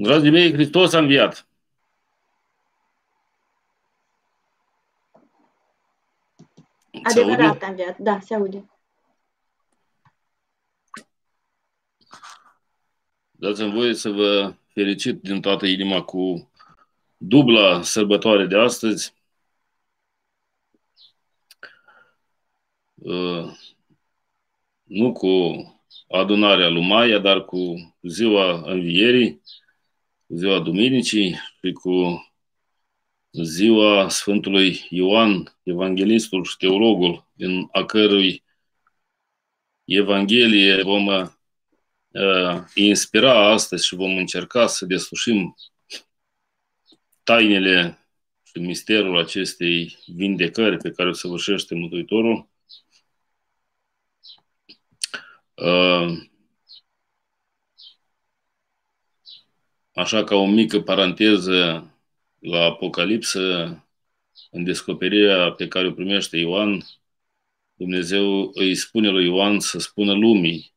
Dragii mei, Hristos a înviat. Adevărat a înviat, da, se aude. Dați-mi voie să vă felicit din toată inima cu dubla sărbătoare de astăzi. Uh, nu cu adunarea lui Maia, dar cu ziua învierii, ziua Duminicii și cu ziua Sfântului Ioan, evanghelistul și teologul, din a cărui Evanghelie vom uh, inspira astăzi și vom încerca să deslușim tainele și misterul acestei vindecări pe care o săvârșește Mântuitorul. Uh, așa ca o mică paranteză la Apocalipsă, în descoperirea pe care o primește Ioan, Dumnezeu îi spune lui Ioan să spună lumii.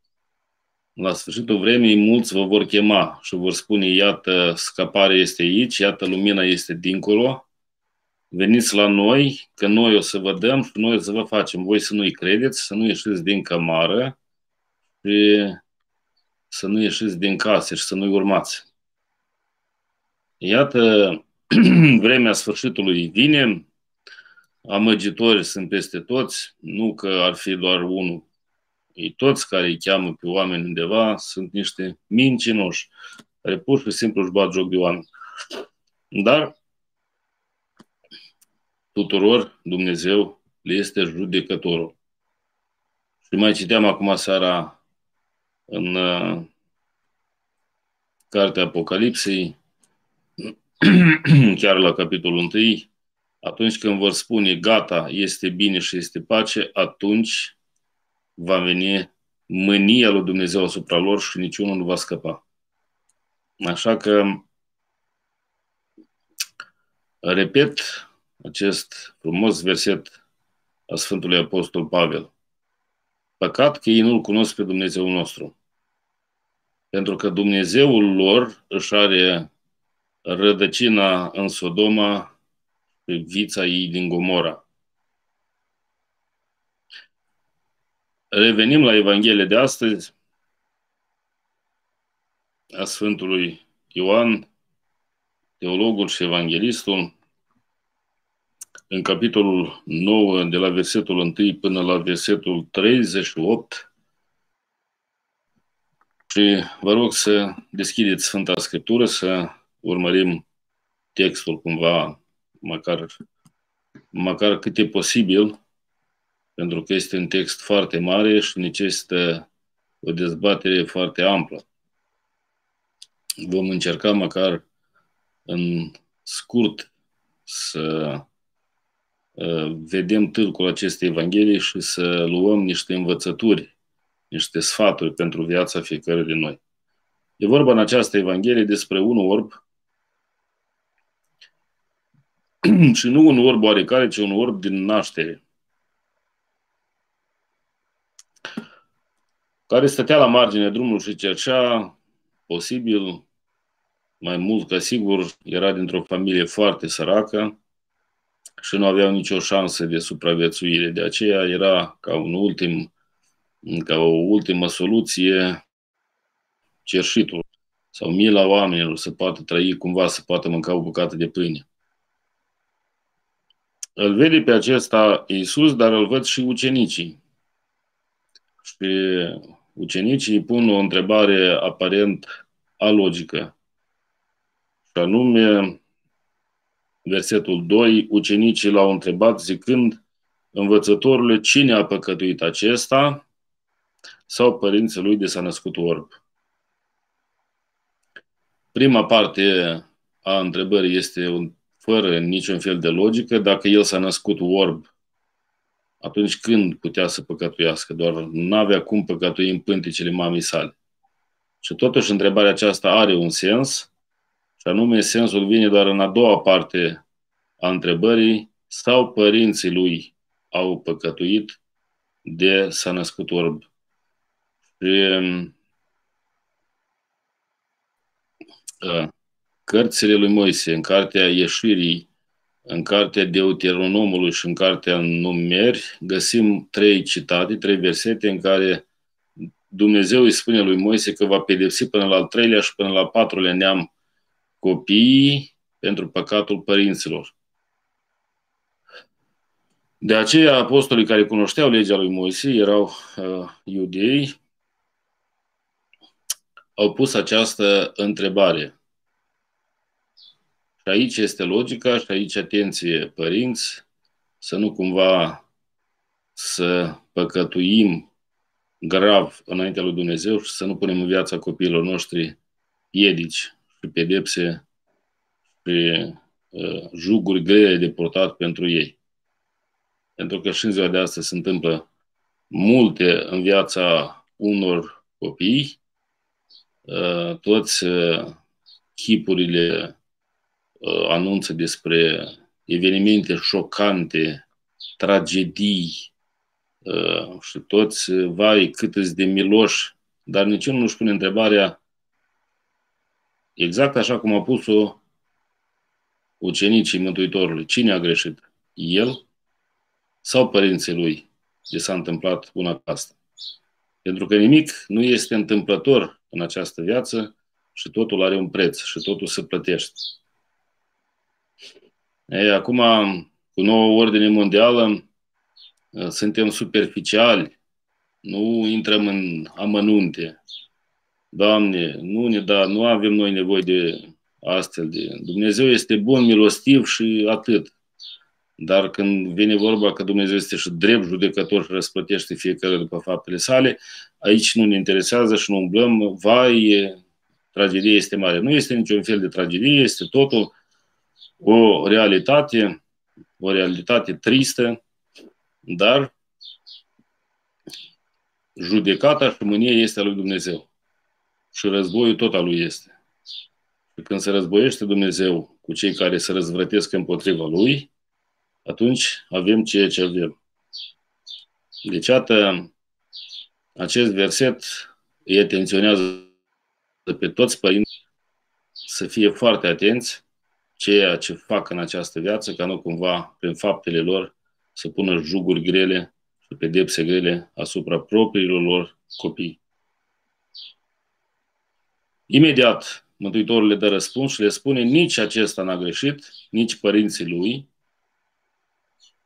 La sfârșitul vremii, mulți vă vor chema și vor spune, iată, scaparea este aici, iată, lumina este dincolo, veniți la noi, că noi o să vă dăm și noi o să vă facem. Voi să nu-i credeți, să nu ieșiți din cămară și să nu ieșiți din case și să nu-i urmați. Iată, vremea sfârșitului vine, amăgitori sunt peste toți, nu că ar fi doar unul. Ei toți care îi cheamă pe oameni undeva sunt niște mincinoși, care pur și simplu își bat joc de oameni. Dar tuturor Dumnezeu le este judecătorul. Și mai citeam acum seara în uh, Cartea Apocalipsei, chiar la capitolul 1, atunci când vor spune gata, este bine și este pace, atunci va veni mânia lui Dumnezeu asupra lor și niciunul nu va scăpa. Așa că repet acest frumos verset a Sfântului Apostol Pavel. Păcat că ei nu-L cunosc pe Dumnezeu nostru. Pentru că Dumnezeul lor își are rădăcina în Sodoma pe vița ei din Gomora. Revenim la Evanghelia de astăzi a Sfântului Ioan, teologul și evanghelistul, în capitolul 9, de la versetul 1 până la versetul 38. Și vă rog să deschideți Sfânta Scriptură, să urmărim textul cumva, măcar, măcar cât e posibil, pentru că este un text foarte mare și necesită o dezbatere foarte amplă. Vom încerca măcar în scurt să uh, vedem târcul acestei Evanghelii și să luăm niște învățături, niște sfaturi pentru viața fiecare din noi. E vorba în această Evanghelie despre un orb și nu un orb oarecare, ci un orb din naștere. Care stătea la margine drumului și cercea, posibil, mai mult ca sigur, era dintr-o familie foarte săracă și nu aveau nicio șansă de supraviețuire. De aceea era ca un ultim, ca o ultimă soluție cerșitul sau mila oamenilor să poată trăi cumva, să poată mânca o bucată de pâine. Îl vede pe acesta Iisus, dar îl văd și ucenicii. Și ucenicii pun o întrebare aparent alogică. Și anume, versetul 2, ucenicii l-au întrebat zicând, învățătorule, cine a păcătuit acesta sau părinții lui de s-a născut orb? Prima parte a întrebării este un fără niciun fel de logică, dacă el s-a născut orb, atunci când putea să păcătuiască? Doar nu avea cum păcătui în pânticele mamei sale. Și totuși întrebarea aceasta are un sens, și anume sensul vine doar în a doua parte a întrebării, sau părinții lui au păcătuit de s-a născut orb. Și cărțile lui Moise, în cartea Ieșirii, în cartea Deuteronomului și în cartea Numeri, găsim trei citate, trei versete în care Dumnezeu îi spune lui Moise că va pedepsi până la al treilea și până la al patrulea neam copiii pentru păcatul părinților. De aceea, apostolii care cunoșteau legea lui Moise, erau uh, iudei, au pus această întrebare. Și aici este logica și aici atenție, părinți, să nu cumva să păcătuim grav înaintea lui Dumnezeu și să nu punem în viața copiilor noștri piedici și pedepse și uh, juguri grele de portat pentru ei. Pentru că și în ziua de astăzi se întâmplă multe în viața unor copii, uh, toți uh, chipurile uh, anunță despre evenimente șocante, tragedii, și toți, vai, cât de miloși, dar niciunul nu își pune întrebarea exact așa cum a pus-o ucenicii Mântuitorului. Cine a greșit? El sau părinții lui de s-a întâmplat una ca asta? Pentru că nimic nu este întâmplător în această viață și totul are un preț și totul se plătește. Ei, acum, cu noua ordine mondială, suntem superficiali, nu intrăm în amănunte. Doamne, nu ne da, nu avem noi nevoie de astfel de... Dumnezeu este bun, milostiv și atât. Dar când vine vorba că Dumnezeu este și drept judecător și răsplătește fiecare după faptele sale, aici nu ne interesează și nu umblăm, vai, tragedia este mare. Nu este niciun fel de tragedie, este totul o realitate, o realitate tristă, dar judecata și mânia este a lui Dumnezeu. Și războiul tot al lui este. Și când se războiește Dumnezeu cu cei care se răzvrătesc împotriva lui, atunci avem ceea ce avem. Deci, atât, acest verset îi atenționează pe toți părinții să fie foarte atenți ceea ce fac în această viață, ca nu cumva, prin faptele lor, să pună juguri grele și pedepse grele asupra propriilor lor copii. Imediat, Mântuitorul le dă răspuns și le spune nici acesta n-a greșit, nici părinții lui,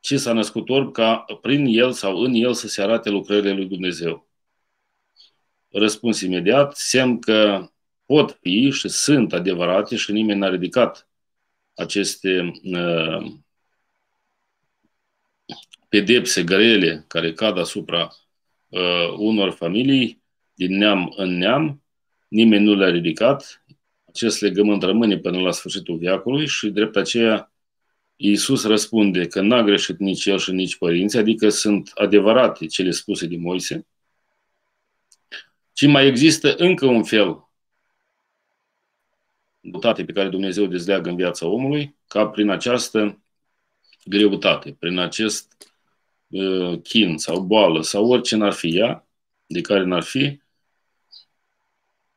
ci s-a născut orb ca prin el sau în el să se arate lucrările lui Dumnezeu. Răspuns imediat, semn că pot fi și sunt adevărate și nimeni n-a ridicat aceste uh, pedepse grele care cad asupra uh, unor familii din neam în neam, nimeni nu le-a ridicat, acest legământ rămâne până la sfârșitul viacului și drept aceea Iisus răspunde că n-a greșit nici el și nici părinții, adică sunt adevărate cele spuse de Moise, ci mai există încă un fel greutate pe care Dumnezeu dezleagă în viața omului, ca prin această greutate, prin acest uh, chin sau boală sau orice n-ar fi ea, de care n-ar fi,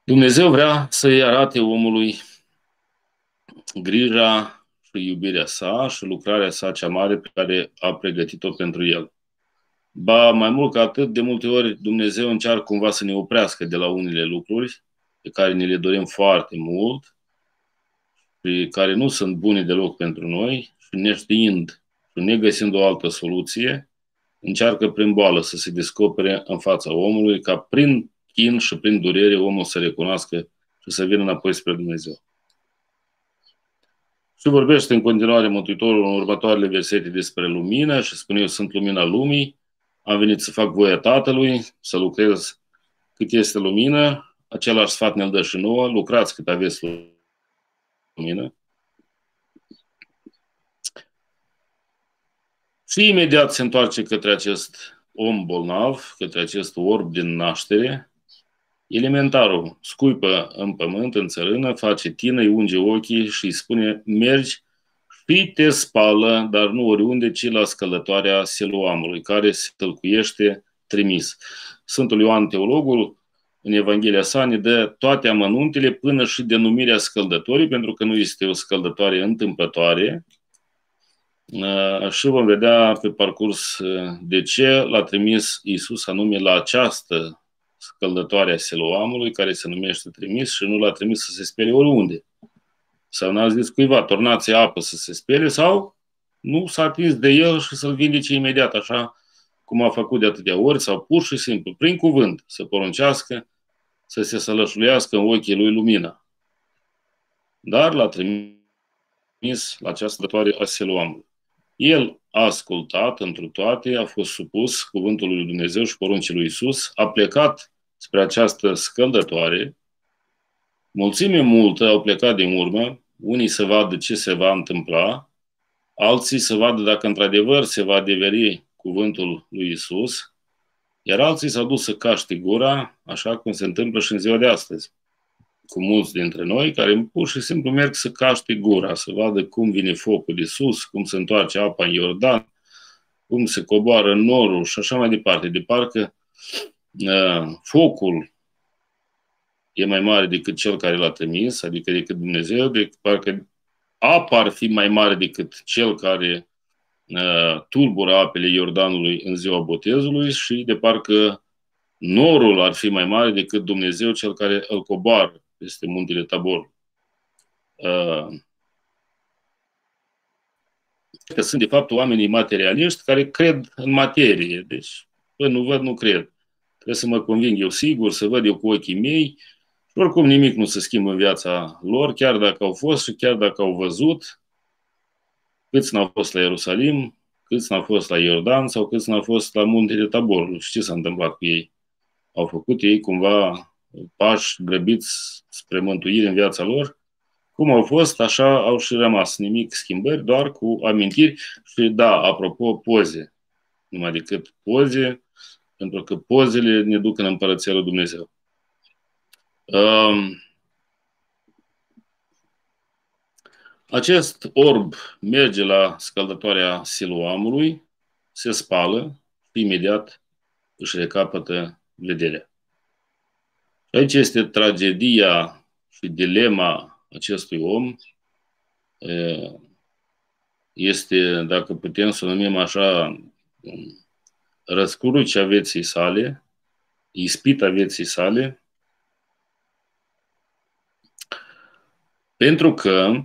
Dumnezeu vrea să-i arate omului grija și iubirea sa și lucrarea sa cea mare pe care a pregătit-o pentru el. Ba, mai mult ca atât, de multe ori Dumnezeu încearcă cumva să ne oprească de la unele lucruri pe care ne le dorim foarte mult și care nu sunt bune deloc pentru noi și neștiind și negăsind o altă soluție, încearcă prin boală să se descopere în fața omului ca prin chin și prin durere omul să recunoască și să vină înapoi spre Dumnezeu. Și vorbește în continuare Mântuitorul în următoarele versete despre lumină și spune eu sunt lumina lumii, am venit să fac voia Tatălui, să lucrez cât este lumină, același sfat ne-l dă și nouă, lucrați cât aveți lumină. Și imediat se întoarce către acest om bolnav, către acest orb din naștere. Elementarul scuipă în pământ, în țărână, face tină, îi unge ochii și îi spune, mergi și te spală, dar nu oriunde, ci la scălătoarea Seluamului, care se tălcuiește trimis. Sfântul Ioan Teologul în Evanghelia sa ne dă toate amănuntele până și denumirea scăldătorii, pentru că nu este o scăldătoare întâmplătoare. Uh, și vom vedea pe parcurs uh, de ce l-a trimis Isus anume la această scăldătoare a Siloamului, care se numește trimis și nu l-a trimis să se spere oriunde. Sau n-a zis cuiva, tornați apă să se spere sau nu s-a atins de el și să-l vindece imediat, așa cum a făcut de atâtea ori, sau pur și simplu, prin cuvânt, să poruncească să se sălășuiască în ochii lui lumina. Dar l-a trimis la această dătoare a Siloamului. El a ascultat întru toate, a fost supus cuvântului lui Dumnezeu și poruncii lui Isus, a plecat spre această scăldătoare. Mulțime multă au plecat din urmă, unii să vadă ce se va întâmpla, alții să vadă dacă într-adevăr se va adeveri cuvântul lui Isus, iar alții s-au dus să caște gura, așa cum se întâmplă și în ziua de astăzi, cu mulți dintre noi care pur și simplu merg să caște gura, să vadă cum vine focul de sus, cum se întoarce apa în Iordan, cum se coboară norul și așa mai departe. De parcă uh, focul e mai mare decât cel care l-a trimis, adică decât Dumnezeu, de parcă apa ar fi mai mare decât cel care uh, tulbură apele Iordanului în ziua botezului și de parcă norul ar fi mai mare decât Dumnezeu cel care îl coboară peste muntele Tabor. Uh, că sunt de fapt oamenii materialiști care cred în materie. Deci, până nu văd, nu cred. Trebuie să mă conving eu sigur, să văd eu cu ochii mei și oricum nimic nu se schimbă în viața lor, chiar dacă au fost și chiar dacă au văzut, câți n-au fost la Ierusalim, câți n-au fost la Iordan sau câți n-au fost la muntele Taborului. Și ce s-a întâmplat cu ei? Au făcut ei cumva pași grăbiți spre mântuire în viața lor? Cum au fost, așa au și rămas. Nimic schimbări, doar cu amintiri și da, apropo, poze. Numai decât poze, pentru că pozele ne duc în Împărăția lui Dumnezeu. Um, Acest orb merge la scăldătoarea siluamului, se spală și imediat își recapătă vederea. Aici este tragedia și dilema acestui om. Este, dacă putem să numim așa, răscurucea vieții sale, ispita vieții sale, pentru că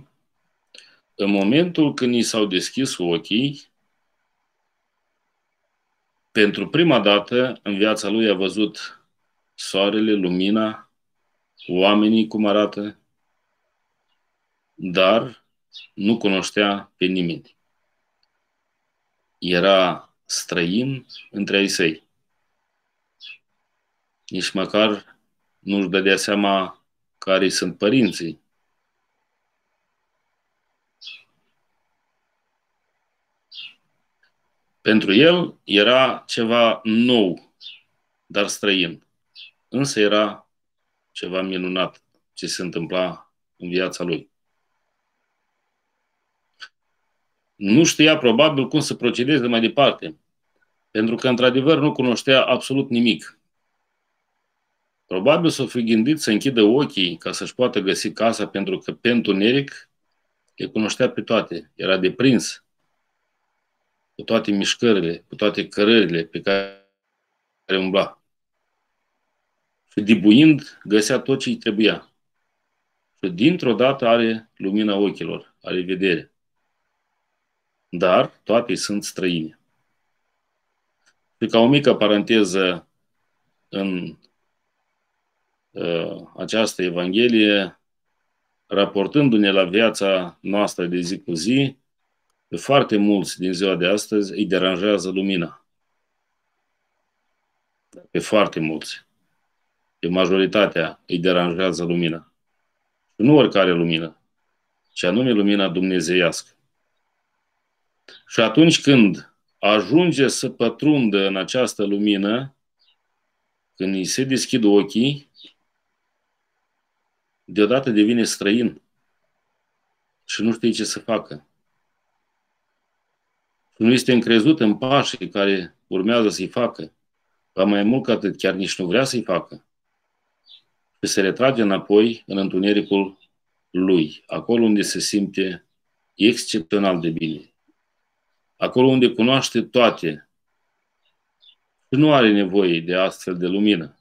în momentul când i s-au deschis ochii, pentru prima dată în viața lui a văzut soarele, lumina, oamenii cum arată, dar nu cunoștea pe nimeni. Era străin între ai săi. Nici măcar nu-și dădea seama care sunt părinții Pentru el era ceva nou, dar străin. Însă era ceva minunat ce se întâmpla în viața lui. Nu știa probabil cum să procedeze mai departe, pentru că într-adevăr nu cunoștea absolut nimic. Probabil s-o fi gândit să închidă ochii ca să-și poată găsi casa, pentru că pentru Neric le cunoștea pe toate, era deprins cu toate mișcările, cu toate cărările pe care umbla. Și dibuind, găsea tot ce îi trebuia. Și dintr-o dată are lumina ochilor, are vedere. Dar toate sunt străine. Și ca o mică paranteză în uh, această Evanghelie, raportându-ne la viața noastră de zi cu zi, pe foarte mulți din ziua de astăzi îi deranjează lumina. Pe foarte mulți. Pe majoritatea îi deranjează lumina. Și nu oricare lumină, ci anume lumina dumnezeiască. Și atunci când ajunge să pătrundă în această lumină, când îi se deschid ochii, deodată devine străin și nu știe ce să facă nu este încrezut în pașii care urmează să-i facă, ba mai mult ca atât, chiar nici nu vrea să-i facă. și se retrage înapoi în întunericul lui, acolo unde se simte excepțional de bine, acolo unde cunoaște toate. Și nu are nevoie de astfel de lumină.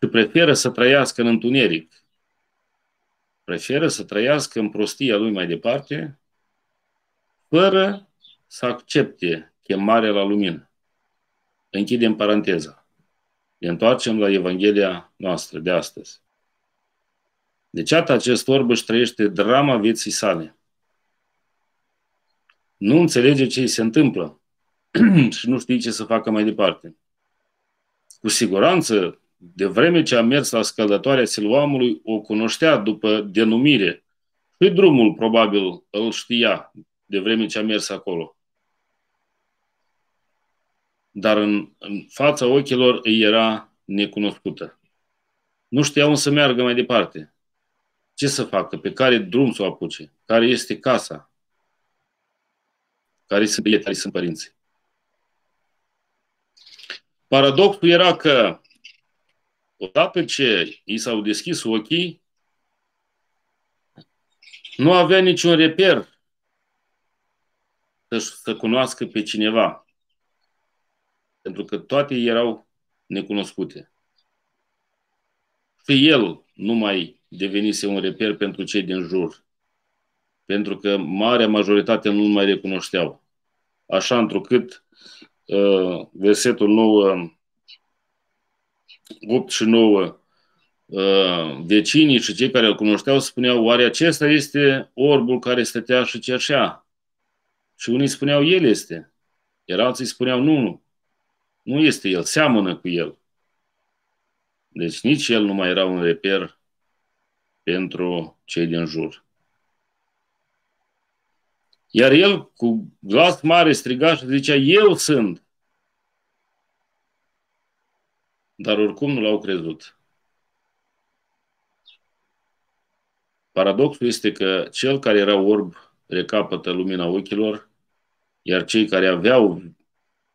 Și preferă să trăiască în întuneric, preferă să trăiască în prostia lui mai departe, fără să accepte chemarea la lumină. Închidem paranteza. Ne întoarcem la Evanghelia noastră de astăzi. Deci, atât acest orb își trăiește drama vieții sale. Nu înțelege ce îi se întâmplă și nu știe ce să facă mai departe. Cu siguranță, de vreme ce a mers la scăldătoarea siluamului, o cunoștea după denumire. Și drumul, probabil, îl știa de vreme ce a mers acolo. Dar în, în fața ochilor îi era necunoscută. Nu știau să meargă mai departe. Ce să facă? Pe care drum să o apuce? Care este casa? Care sunt prieteni? Care sunt părinții? Paradoxul era că odată ce i s-au deschis ochii, nu avea niciun reper să, să cunoască pe cineva. Pentru că toate erau necunoscute. Și el nu mai devenise un reper pentru cei din jur. Pentru că marea majoritate nu mai recunoșteau. Așa întrucât uh, versetul 9, 8 și 9 uh, vecinii și cei care îl cunoșteau spuneau, oare acesta este orbul care stătea și cerșea? Și unii spuneau, el este. Iar alții spuneau, nu, nu, nu este el, seamănă cu el. Deci nici el nu mai era un reper pentru cei din jur. Iar el cu glas mare striga și zicea, eu sunt. Dar oricum nu l-au crezut. Paradoxul este că cel care era orb recapătă lumina ochilor, iar cei care aveau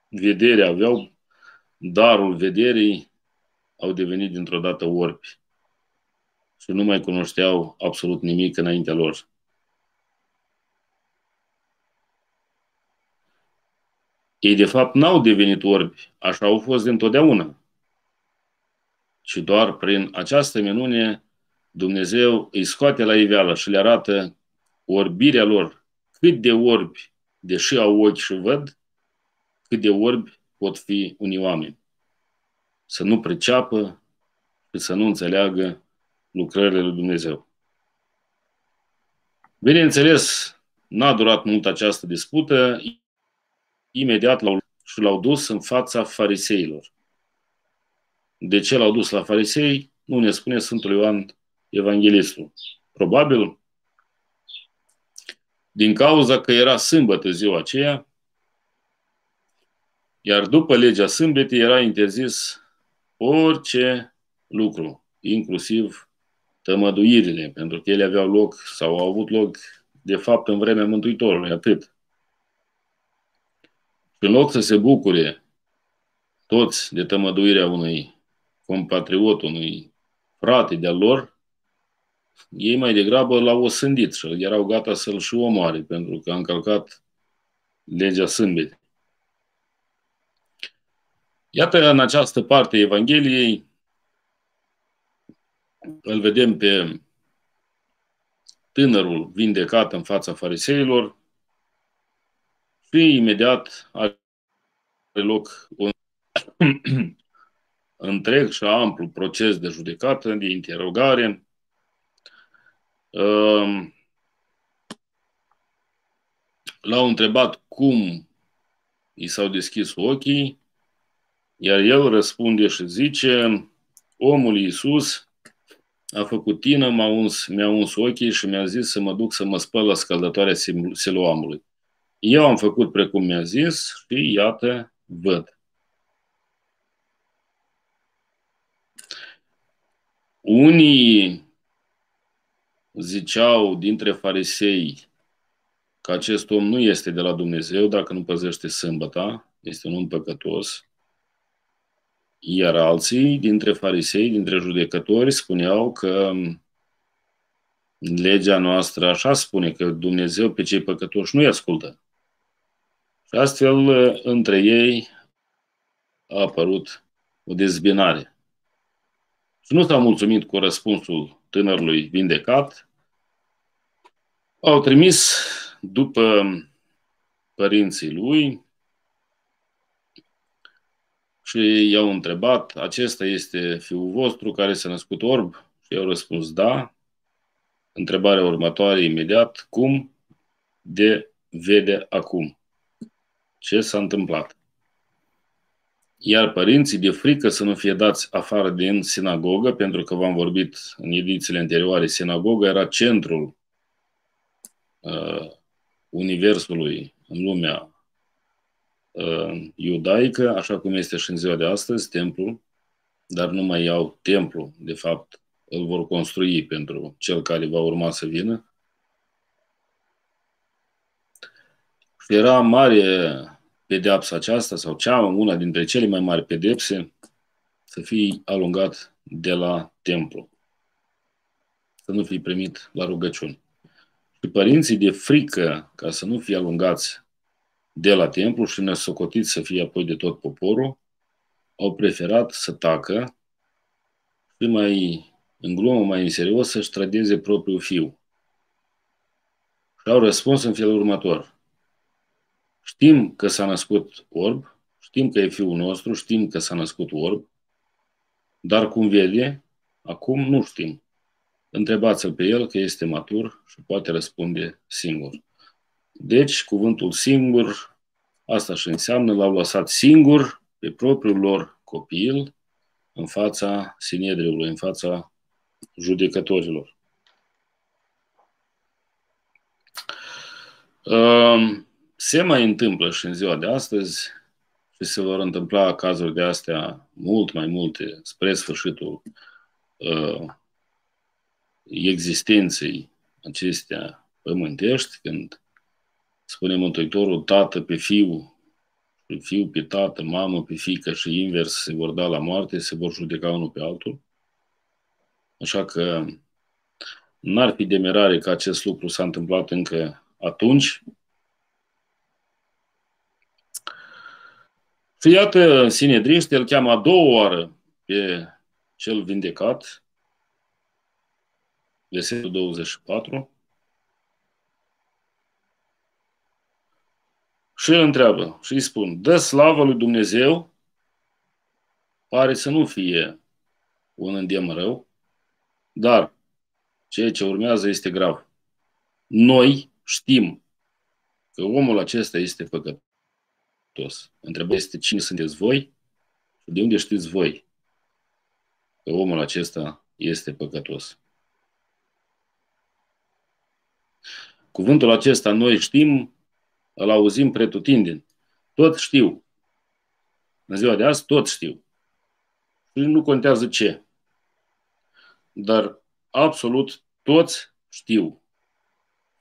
vedere, aveau darul vederii, au devenit dintr-o dată orbi și nu mai cunoșteau absolut nimic înaintea lor. Ei, de fapt, n-au devenit orbi, așa au fost întotdeauna. Și doar prin această minune Dumnezeu îi scoate la iveală și le arată orbirea lor, cât de orbi, deși au ochi și văd, cât de orbi pot fi unii oameni. Să nu priceapă și să nu înțeleagă lucrările lui Dumnezeu. Bineînțeles, n-a durat mult această dispută, imediat l-au, și l-au dus în fața fariseilor. De ce l-au dus la farisei? Nu ne spune Sfântul Ioan Evanghelistul. Probabil din cauza că era sâmbătă ziua aceea, iar după legea sâmbetei era interzis orice lucru, inclusiv tămăduirile, pentru că ele aveau loc sau au avut loc de fapt în vremea Mântuitorului, atât. Și în loc să se bucure toți de tămăduirea unui compatriot, unui frate de-al lor, ei mai degrabă l-au osândit și erau gata să-l și omoare pentru că a încălcat legea sâmbetei. Iată în această parte a Evangheliei îl vedem pe tânărul vindecat în fața fariseilor și imediat are loc un întreg și amplu proces de judecată, de interogare. Ehm, l-au întrebat cum i s-au deschis ochii, iar el răspunde și zice, omul Iisus a făcut tină, m-a uns, mi-a uns ochii și mi-a zis să mă duc să mă spăl la scăldătoarea siloamului. Eu am făcut precum mi-a zis și iată, văd. Unii ziceau dintre farisei că acest om nu este de la Dumnezeu dacă nu păzește sâmbăta, este un om păcătos. Iar alții, dintre farisei, dintre judecători, spuneau că legea noastră așa spune că Dumnezeu pe cei păcătoși nu-i ascultă. Și astfel, între ei a apărut o dezbinare. Și nu s-au mulțumit cu răspunsul tânărului vindecat, au trimis după părinții lui și i-au întrebat, acesta este fiul vostru care s-a născut orb? Și i-au răspuns da. Întrebarea următoare imediat, cum de vede acum? Ce s-a întâmplat? Iar părinții, de frică să nu fie dați afară din sinagogă, pentru că v-am vorbit în edițiile anterioare, sinagoga era centrul uh, universului în lumea uh, iudaică, așa cum este și în ziua de astăzi, templul, dar nu mai iau templu, de fapt, îl vor construi pentru cel care va urma să vină. Și era mare pedeapsa aceasta, sau cea, una dintre cele mai mari pedepse, să fii alungat de la templu. Să nu fii primit la rugăciuni. Și părinții de frică ca să nu fie alungați de la templu și nesocotiți să fie apoi de tot poporul, au preferat să tacă și mai în glumă, mai în serios, să-și trădeze propriul fiu. Și au răspuns în felul următor. Știm că s-a născut orb, știm că e fiul nostru, știm că s-a născut orb, dar cum vede, acum nu știm. Întrebați-l pe el că este matur și poate răspunde singur. Deci, cuvântul singur, asta și înseamnă, l-au lăsat singur pe propriul lor copil în fața Sinedriului, în fața judecătorilor. Se mai întâmplă și în ziua de astăzi și se vor întâmpla cazuri de astea mult mai multe spre sfârșitul uh, existenței acestea pământești, când spune Mântuitorul, tată pe fiu, fiu pe tată, mamă pe fică și invers se vor da la moarte, se vor judeca unul pe altul. Așa că n-ar fi demerare că acest lucru s-a întâmplat încă atunci. Și iată, Sinedrist, el cheamă a doua oară pe cel vindecat, versetul 24, și îl întreabă și îi spun, dă slavă lui Dumnezeu, pare să nu fie un îndemn rău, dar ceea ce urmează este grav. Noi știm că omul acesta este păcătos. Întrebarea este cine sunteți voi și de unde știți voi că omul acesta este păcătos. Cuvântul acesta noi știm, îl auzim pretutindeni. Tot știu. În ziua de azi tot știu. Și nu contează ce dar absolut toți știu.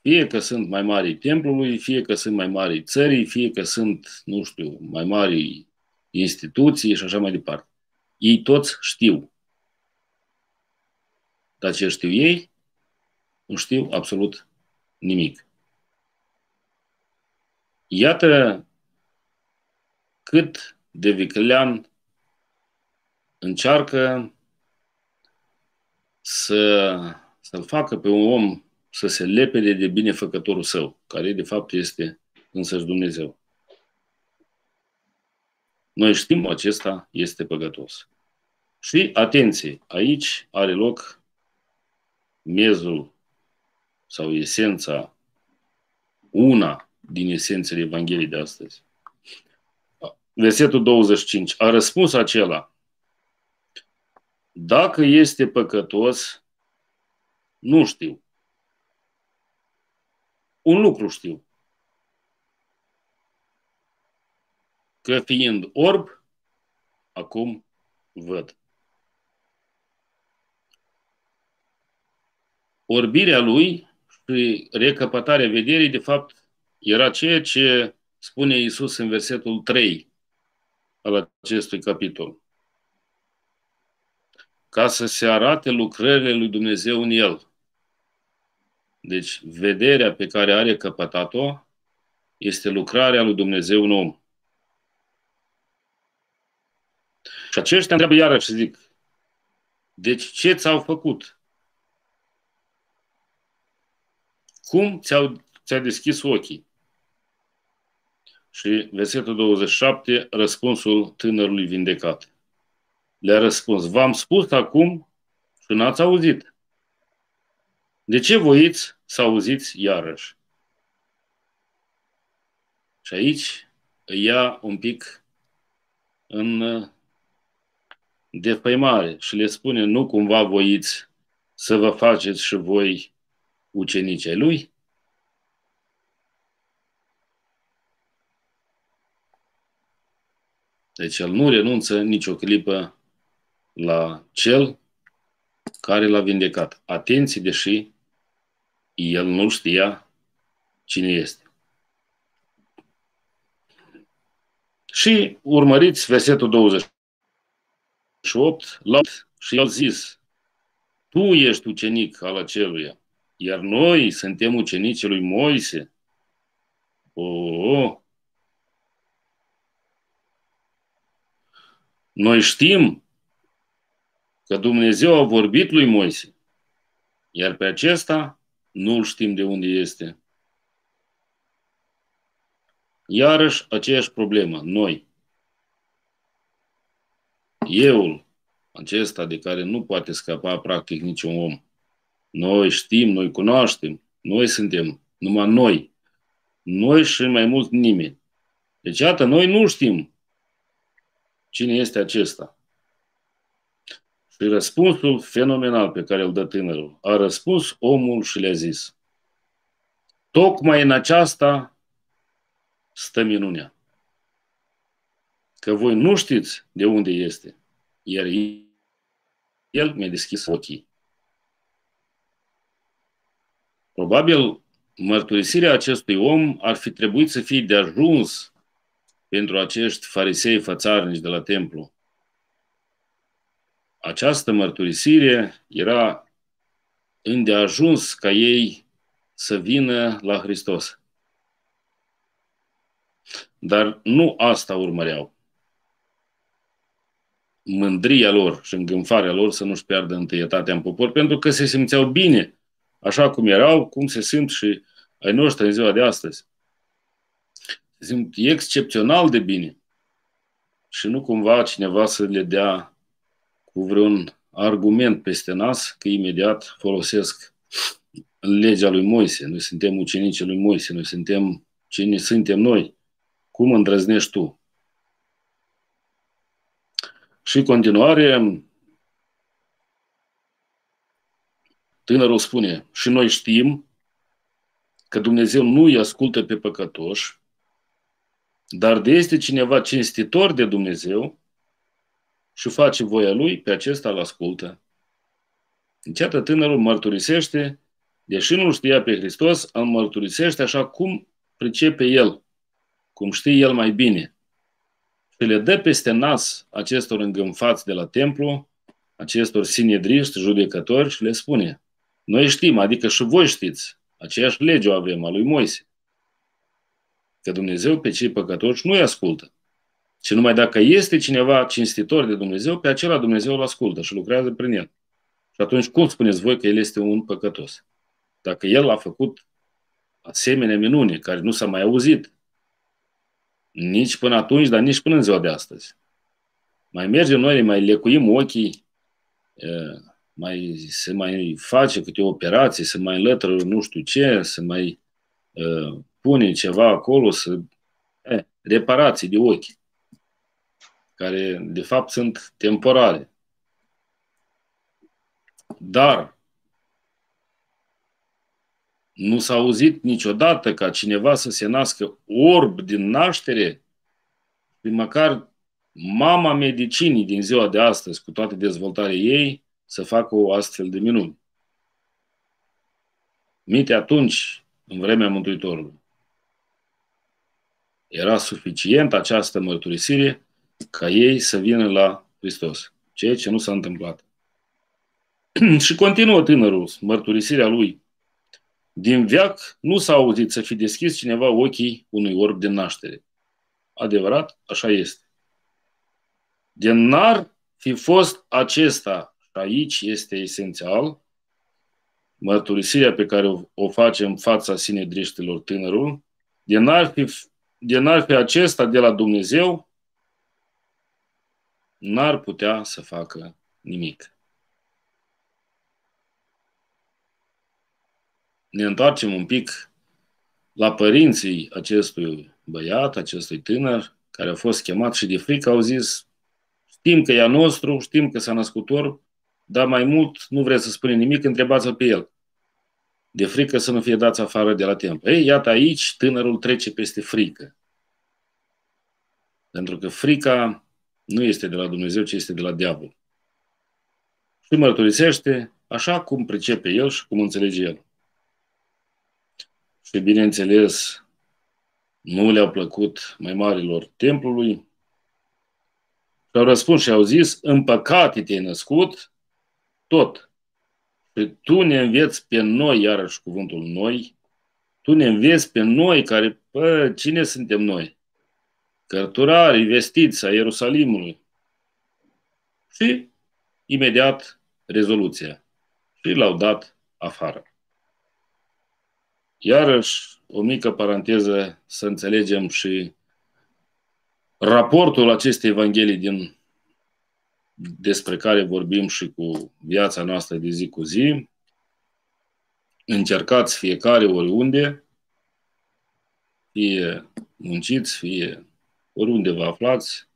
Fie că sunt mai mari templului, fie că sunt mai mari țării, fie că sunt, nu știu, mai mari instituții și așa mai departe. Ei toți știu. Dar ce știu ei, nu știu absolut nimic. Iată cât de viclean încearcă să, să-l facă pe un om să se lepede de binefăcătorul său, care de fapt este însăși Dumnezeu. Noi știm că acesta este păcătos. Și, atenție, aici are loc mezul sau esența, una din esențele Evangheliei de astăzi. Versetul 25. A răspuns acela, dacă este păcătos, nu știu. Un lucru știu. Că fiind orb, acum văd. Orbirea lui și recăpătarea vederii, de fapt, era ceea ce spune Isus în versetul 3 al acestui capitol. ca să se arate lucrările lui Dumnezeu în el. Deci, vederea pe care are căpătat-o este lucrarea lui Dumnezeu în om. Și aceștia întreabă iarăși și zic, deci ce ți-au făcut? Cum ți-au, ți-a deschis ochii? Și versetul 27, răspunsul tânărului vindecat. Le-a răspuns, v-am spus acum și n-ați auzit. De ce voiți să auziți iarăși? Și aici îi ia un pic în defăimare și le spune, nu cumva voiți să vă faceți și voi ucenicii lui? Deci el nu renunță nicio clipă la cel care l-a vindecat. Atenție, deși el nu știa cine este. Și urmăriți versetul 28, Lot și el zis, tu ești ucenic al aceluia, iar noi suntem ucenicii lui Moise. O, oh. Noi știm că Dumnezeu a vorbit lui Moise, iar pe acesta nu știm de unde este. Iarăși aceeași problemă, noi. Euul acesta de care nu poate scapa practic niciun om. Noi știm, noi cunoaștem, noi suntem, numai noi. Noi și mai mult nimeni. Deci, iată, noi nu știm cine este acesta. Și răspunsul fenomenal pe care îl dă tânărul. A răspuns omul și le-a zis. Tocmai în aceasta stă minunea. Că voi nu știți de unde este, iar el mi-a deschis ochii. Probabil mărturisirea acestui om ar fi trebuit să fie de ajuns pentru acești farisei fățarnici de la templu. Această mărturisire era îndeajuns ca ei să vină la Hristos. Dar nu asta urmăreau. Mândria lor și îngânfarea lor să nu-și piardă întâietatea în popor, pentru că se simțeau bine, așa cum erau, cum se simt și ai noștri în ziua de astăzi. Se simt excepțional de bine. Și nu cumva cineva să le dea cu vreun argument peste nas că imediat folosesc legea lui Moise. Noi suntem ucenicii lui Moise, noi suntem cine suntem noi. Cum îndrăznești tu? Și continuare, tânărul spune, și noi știm că Dumnezeu nu îi ascultă pe păcătoși, dar de este cineva cinstitor de Dumnezeu și face voia lui, pe acesta îl ascultă. Deci, iată, tânărul mărturisește, deși nu știa pe Hristos, îl mărturisește așa cum pricepe el cum știe el mai bine, și le dă peste nas acestor îngânfați de la templu, acestor sinedriști, judecători și le spune, noi știm, adică și voi știți, aceeași lege o avem a lui Moise, că Dumnezeu pe cei păcătoși nu-i ascultă. Și numai dacă este cineva cinstitor de Dumnezeu, pe acela Dumnezeu îl ascultă și lucrează prin el. Și atunci cum spuneți voi că el este un păcătos? Dacă el a făcut asemenea minune care nu s-a mai auzit, nici până atunci, dar nici până în ziua de astăzi. Mai mergem noi, mai lecuim ochii, mai, se mai face câte o operație, se mai înlătră nu știu ce, se mai uh, pune ceva acolo, să, eh, reparații de ochi, care de fapt sunt temporale. Dar nu s-a auzit niciodată ca cineva să se nască orb din naștere, prin măcar mama medicinii din ziua de astăzi, cu toate dezvoltarea ei, să facă o astfel de minuni. Mite atunci, în vremea Mântuitorului. Era suficient această mărturisire ca ei să vină la Hristos, ceea ce nu s-a întâmplat. și continuă tânărul mărturisirea lui. Din veac nu s-a auzit să fi deschis cineva ochii unui orb de naștere. Adevărat, așa este. De n-ar fi fost acesta, și aici este esențial, mărturisirea pe care o facem în fața sinedriștilor tânărul, de n-ar fi, de n-ar fi acesta de la Dumnezeu, n-ar putea să facă nimic. Ne întoarcem un pic la părinții acestui băiat, acestui tânăr, care a fost chemat și de frică au zis știm că e a nostru, știm că s-a născut orb, dar mai mult nu vreți să spunem nimic, întrebați-l pe el. De frică să nu fie dați afară de la templu. Ei, iată aici, tânărul trece peste frică. Pentru că frica nu este de la Dumnezeu, ci este de la diavol. Și mărturisește așa cum pricepe el și cum înțelege el. Și bineînțeles, nu le-au plăcut mai marilor templului. Și au răspuns și au zis, în păcate te-ai născut, tot. Și tu ne înveți pe noi, iarăși cuvântul noi, tu ne înveți pe noi care, pă, cine suntem noi? Cărturari, vestiți a Ierusalimului. Și imediat rezoluția. Și l-au dat afară. Iarăși, o mică paranteză să înțelegem și raportul acestei Evanghelii din, despre care vorbim și cu viața noastră de zi cu zi. Încercați fiecare oriunde, fie munciți, fie oriunde vă aflați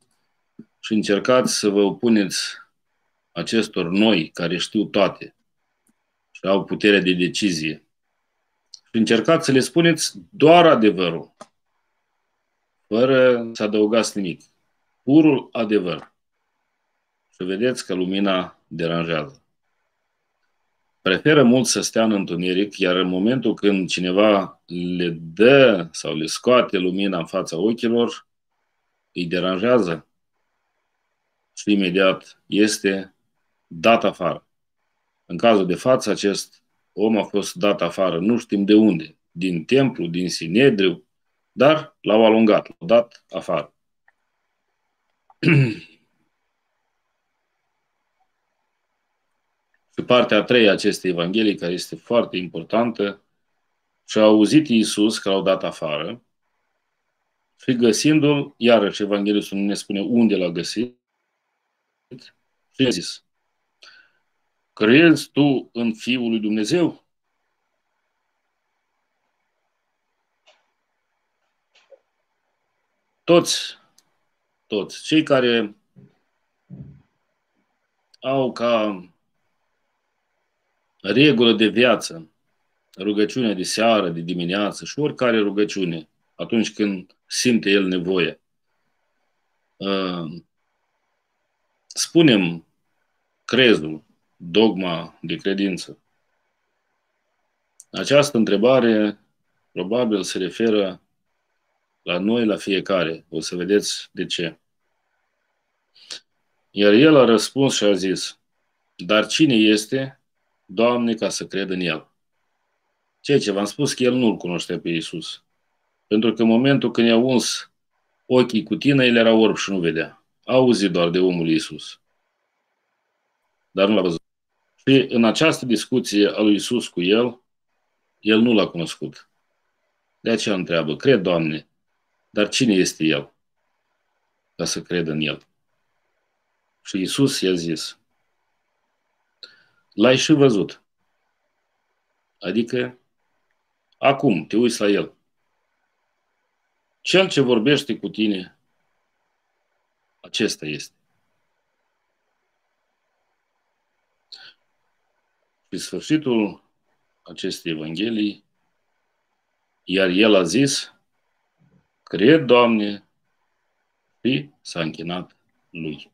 și încercați să vă opuneți acestor noi care știu toate și au putere de decizie și încercați să le spuneți doar adevărul, fără să adăugați nimic. Purul adevăr. Și vedeți că lumina deranjează. Preferă mult să stea în întuneric, iar în momentul când cineva le dă sau le scoate lumina în fața ochilor, îi deranjează și imediat este dat afară. În cazul de față, acest om a fost dat afară, nu știm de unde, din templu, din Sinedriu, dar l-au alungat, l-au dat afară. Și partea a treia acestei Evanghelii, care este foarte importantă, și a auzit Iisus că l-au dat afară și găsindu-l, iarăși Evanghelia nu ne spune unde l-a găsit, și a zis, Crezi tu în Fiul lui Dumnezeu? Toți, toți, cei care au ca regulă de viață rugăciunea de seară, de dimineață și oricare rugăciune, atunci când simte el nevoie. Uh, spunem crezul, dogma de credință? Această întrebare probabil se referă la noi, la fiecare. O să vedeți de ce. Iar el a răspuns și a zis, dar cine este, Doamne, ca să cred în el? Ceea ce v-am spus că el nu-l cunoștea pe Iisus. Pentru că în momentul când i-a uns ochii cu tine, el era orb și nu vedea. A auzit doar de omul Iisus. Dar nu l-a văzut. Și în această discuție a lui Isus cu el, el nu l-a cunoscut. De aceea întreabă, cred, Doamne, dar cine este el? Ca să cred în el. Și Isus i-a zis, l-ai și văzut. Adică, acum te uiți la el. Cel ce vorbește cu tine, acesta este. Pe sfârșitul acestei Evanghelii, iar el a zis, cred, Doamne, și s-a închinat lui.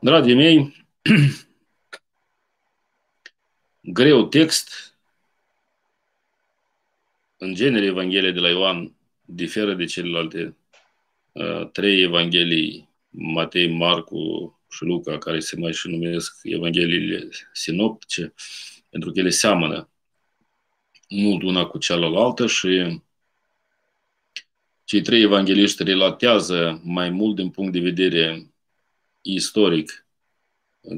Dragii mei, greu text, în genere Evanghelia de la Ioan diferă de celelalte uh, trei Evanghelii, Matei, Marcu și Luca, care se mai și numesc Evangheliile sinoptice, pentru că ele seamănă mult una cu cealaltă și cei trei evangeliști relatează mai mult din punct de vedere istoric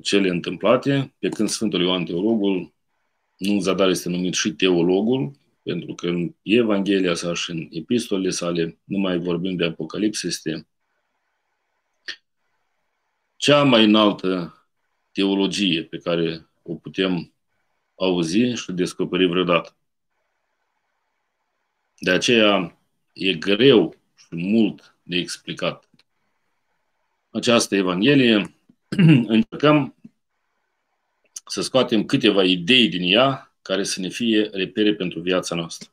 cele întâmplate, pe când Sfântul Ioan Teologul, nu în zadar este numit și teologul, pentru că în Evanghelia sa și în epistolele sale, nu mai vorbim de Apocalipsă, este cea mai înaltă teologie pe care o putem auzi și descoperi vreodată. De aceea e greu și mult de explicat. Această Evanghelie încercăm să scoatem câteva idei din ea care să ne fie repere pentru viața noastră.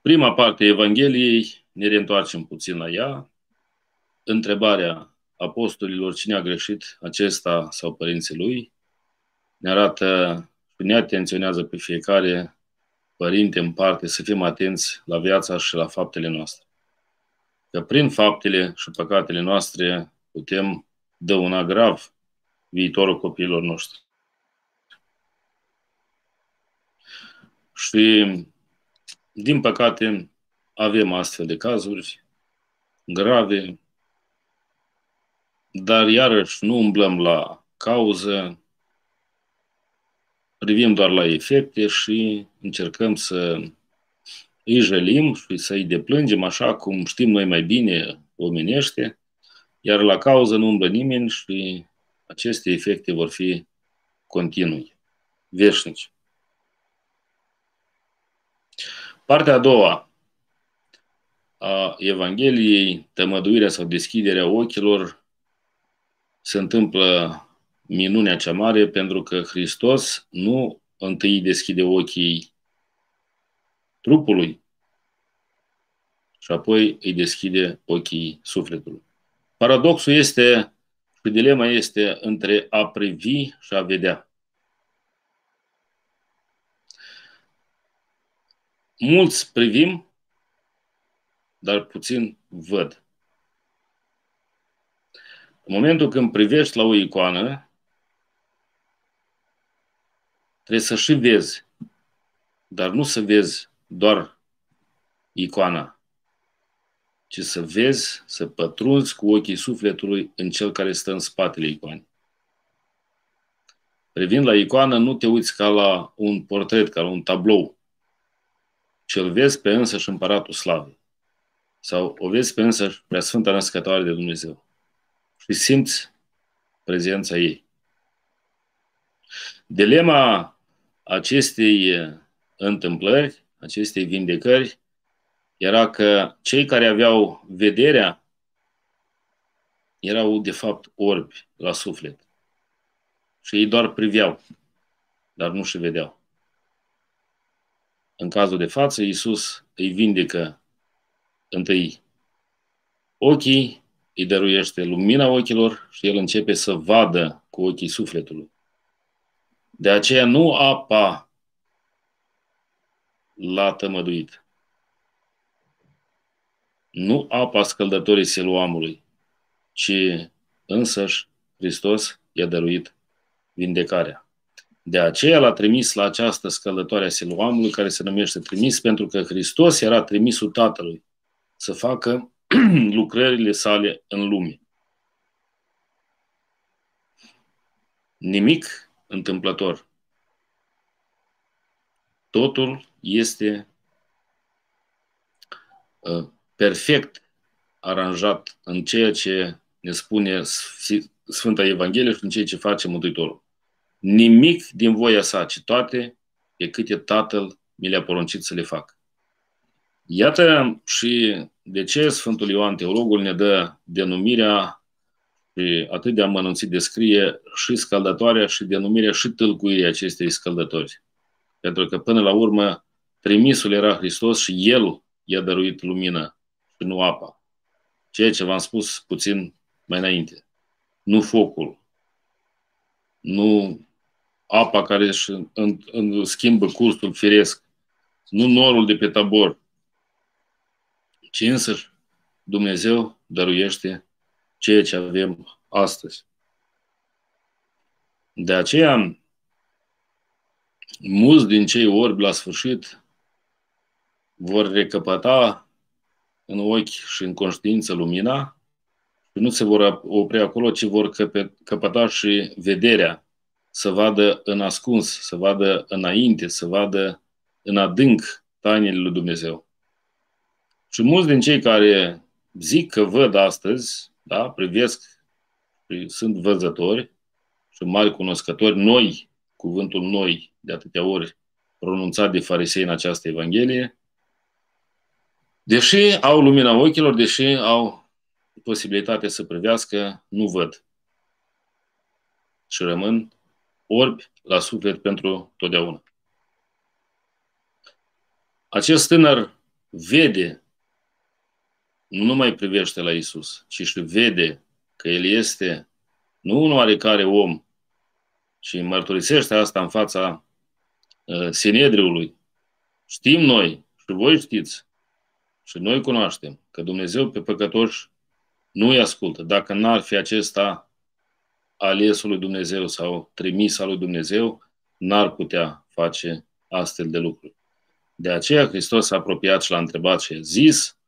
Prima parte a Evangheliei, ne reîntoarcem puțin la ea. Întrebarea apostolilor, cine a greșit, acesta sau părinții lui, ne arată și ne atenționează pe fiecare părinte în parte să fim atenți la viața și la faptele noastre. Că prin faptele și păcatele noastre putem dăuna grav viitorul copiilor noștri. Și, din păcate, avem astfel de cazuri grave, dar iarăși nu umblăm la cauză, privim doar la efecte și încercăm să îi jălim și să îi deplângem așa cum știm noi mai bine omenește, iar la cauză nu umblă nimeni și aceste efecte vor fi continui, veșnici. Partea a doua a Evangheliei, tămăduirea sau deschiderea ochilor, se întâmplă minunea cea mare pentru că Hristos nu întâi deschide ochii trupului și apoi îi deschide ochii sufletului. Paradoxul este și dilema este între a privi și a vedea. Mulți privim, dar puțin văd. În momentul când privești la o icoană, trebuie să și vezi, dar nu să vezi doar icoana, ci să vezi, să pătrunzi cu ochii sufletului în cel care stă în spatele icoanei. Privind la icoană, nu te uiți ca la un portret, ca la un tablou, ci îl vezi pe însăși împăratul slavei. Sau o vezi pe însăși prea Sfânta Născătoare de Dumnezeu. Și simți prezența ei. Dilema acestei întâmplări, acestei vindecări, era că cei care aveau vederea erau de fapt orbi la suflet. Și ei doar priveau, dar nu și vedeau. În cazul de față, Iisus îi vindecă întâi ochii, îi dăruiește lumina ochilor și el începe să vadă cu ochii sufletului. De aceea nu apa l-a tămăduit. Nu apa scăldătorii siluamului, ci însăși Hristos i-a dăruit vindecarea. De aceea l-a trimis la această scăldătoare a siluamului, care se numește trimis, pentru că Hristos era trimisul Tatălui să facă lucrările sale în lume. Nimic întâmplător. Totul este uh, perfect aranjat în ceea ce ne spune Sfânta Evanghelie și în ceea ce face Mântuitorul. Nimic din voia sa, ci toate pe câte Tatăl mi le-a poruncit să le fac. Iată și de ce Sfântul Ioan Teologul ne dă denumirea și atât de amănunțit descrie și scaldătoarea și denumirea și tâlcuirea acestei scăldători. Pentru că până la urmă trimisul era Hristos și El i-a dăruit lumină și nu apa. Ceea ce v-am spus puțin mai înainte. Nu focul, nu apa care își în, în, schimbă cursul firesc, nu norul de pe tabor, ci însăși Dumnezeu dăruiește ceea ce avem astăzi. De aceea, mulți din cei orbi la sfârșit vor recăpăta în ochi și în conștiință lumina și nu se vor opri acolo, ci vor căpăta și vederea, să vadă în ascuns, să vadă înainte, să vadă în adânc tainele lui Dumnezeu. Și mulți din cei care zic că văd astăzi, da, privesc, sunt văzători și mari cunoscători, noi, cuvântul noi, de atâtea ori pronunțat de farisei în această Evanghelie, deși au lumina ochilor, deși au posibilitatea să privească, nu văd. Și rămân orbi la suflet pentru totdeauna. Acest tânăr vede, nu numai privește la Isus, ci și vede că El este nu un oarecare om, și mărturisește asta în fața uh, Sinedriului. Știm noi, și voi știți, și noi cunoaștem, că Dumnezeu pe păcătoși nu îi ascultă. Dacă n-ar fi acesta alesul lui Dumnezeu sau trimis al lui Dumnezeu, n-ar putea face astfel de lucruri. De aceea Hristos s-a apropiat și l-a întrebat și a zis,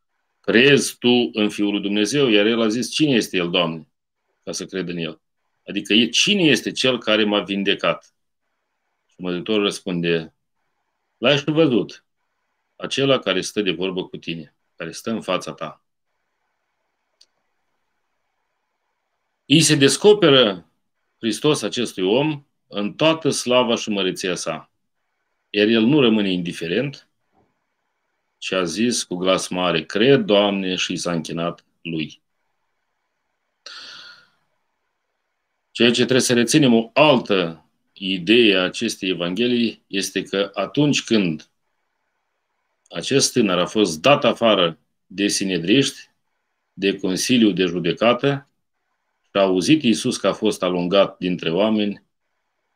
crezi tu în Fiul lui Dumnezeu? Iar el a zis, cine este El, Doamne? Ca să cred în El. Adică e, cine este Cel care m-a vindecat? Și Mântuitorul răspunde, l-ai și văzut, acela care stă de vorbă cu tine, care stă în fața ta. Îi se descoperă Hristos acestui om în toată slava și măreția sa. Iar el nu rămâne indiferent, ci a zis cu glas mare, cred, Doamne, și s-a închinat lui. Ceea ce trebuie să reținem o altă idee a acestei Evanghelii este că atunci când acest tânăr a fost dat afară de sinedriști, de Consiliu de Judecată, și a auzit Iisus că a fost alungat dintre oameni,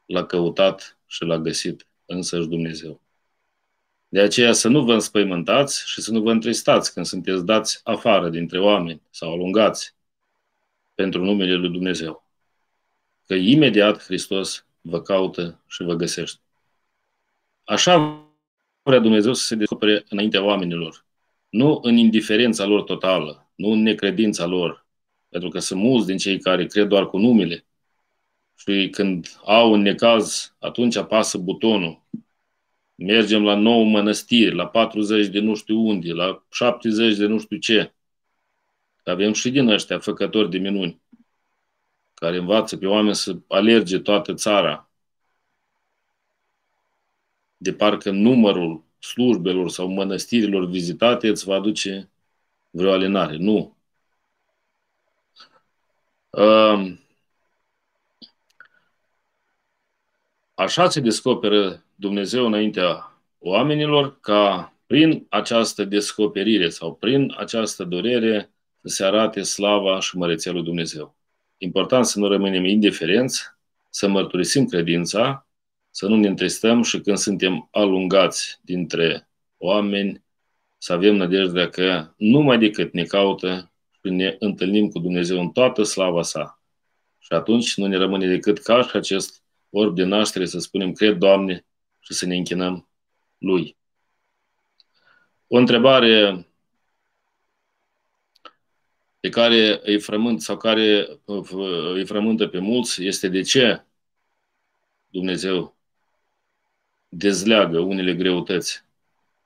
l-a căutat și l-a găsit însăși Dumnezeu. De aceea să nu vă înspăimântați și să nu vă întristați când sunteți dați afară dintre oameni sau alungați pentru numele Lui Dumnezeu. Că imediat Hristos vă caută și vă găsește. Așa vrea Dumnezeu să se descopere înaintea oamenilor. Nu în indiferența lor totală, nu în necredința lor, pentru că sunt mulți din cei care cred doar cu numele și când au un necaz, atunci apasă butonul. Mergem la nou mănăstiri, la 40 de nu știu unde, la 70 de nu știu ce. Avem și din ăștia făcători de minuni, care învață pe oameni să alerge toată țara. De parcă numărul slujbelor sau mănăstirilor vizitate îți va aduce vreo alinare. Nu. Așa se descoperă Dumnezeu înaintea oamenilor ca prin această descoperire sau prin această durere să se arate slava și măreția lui Dumnezeu. Important să nu rămânem indiferenți, să mărturisim credința, să nu ne întristăm și când suntem alungați dintre oameni, să avem nădejdea că numai decât ne caută și ne întâlnim cu Dumnezeu în toată slava sa. Și atunci nu ne rămâne decât ca și acest orb de naștere să spunem, cred, Doamne, și să ne închinăm Lui. O întrebare pe care îi frământ sau care îi frământă pe mulți este de ce Dumnezeu dezleagă unele greutăți,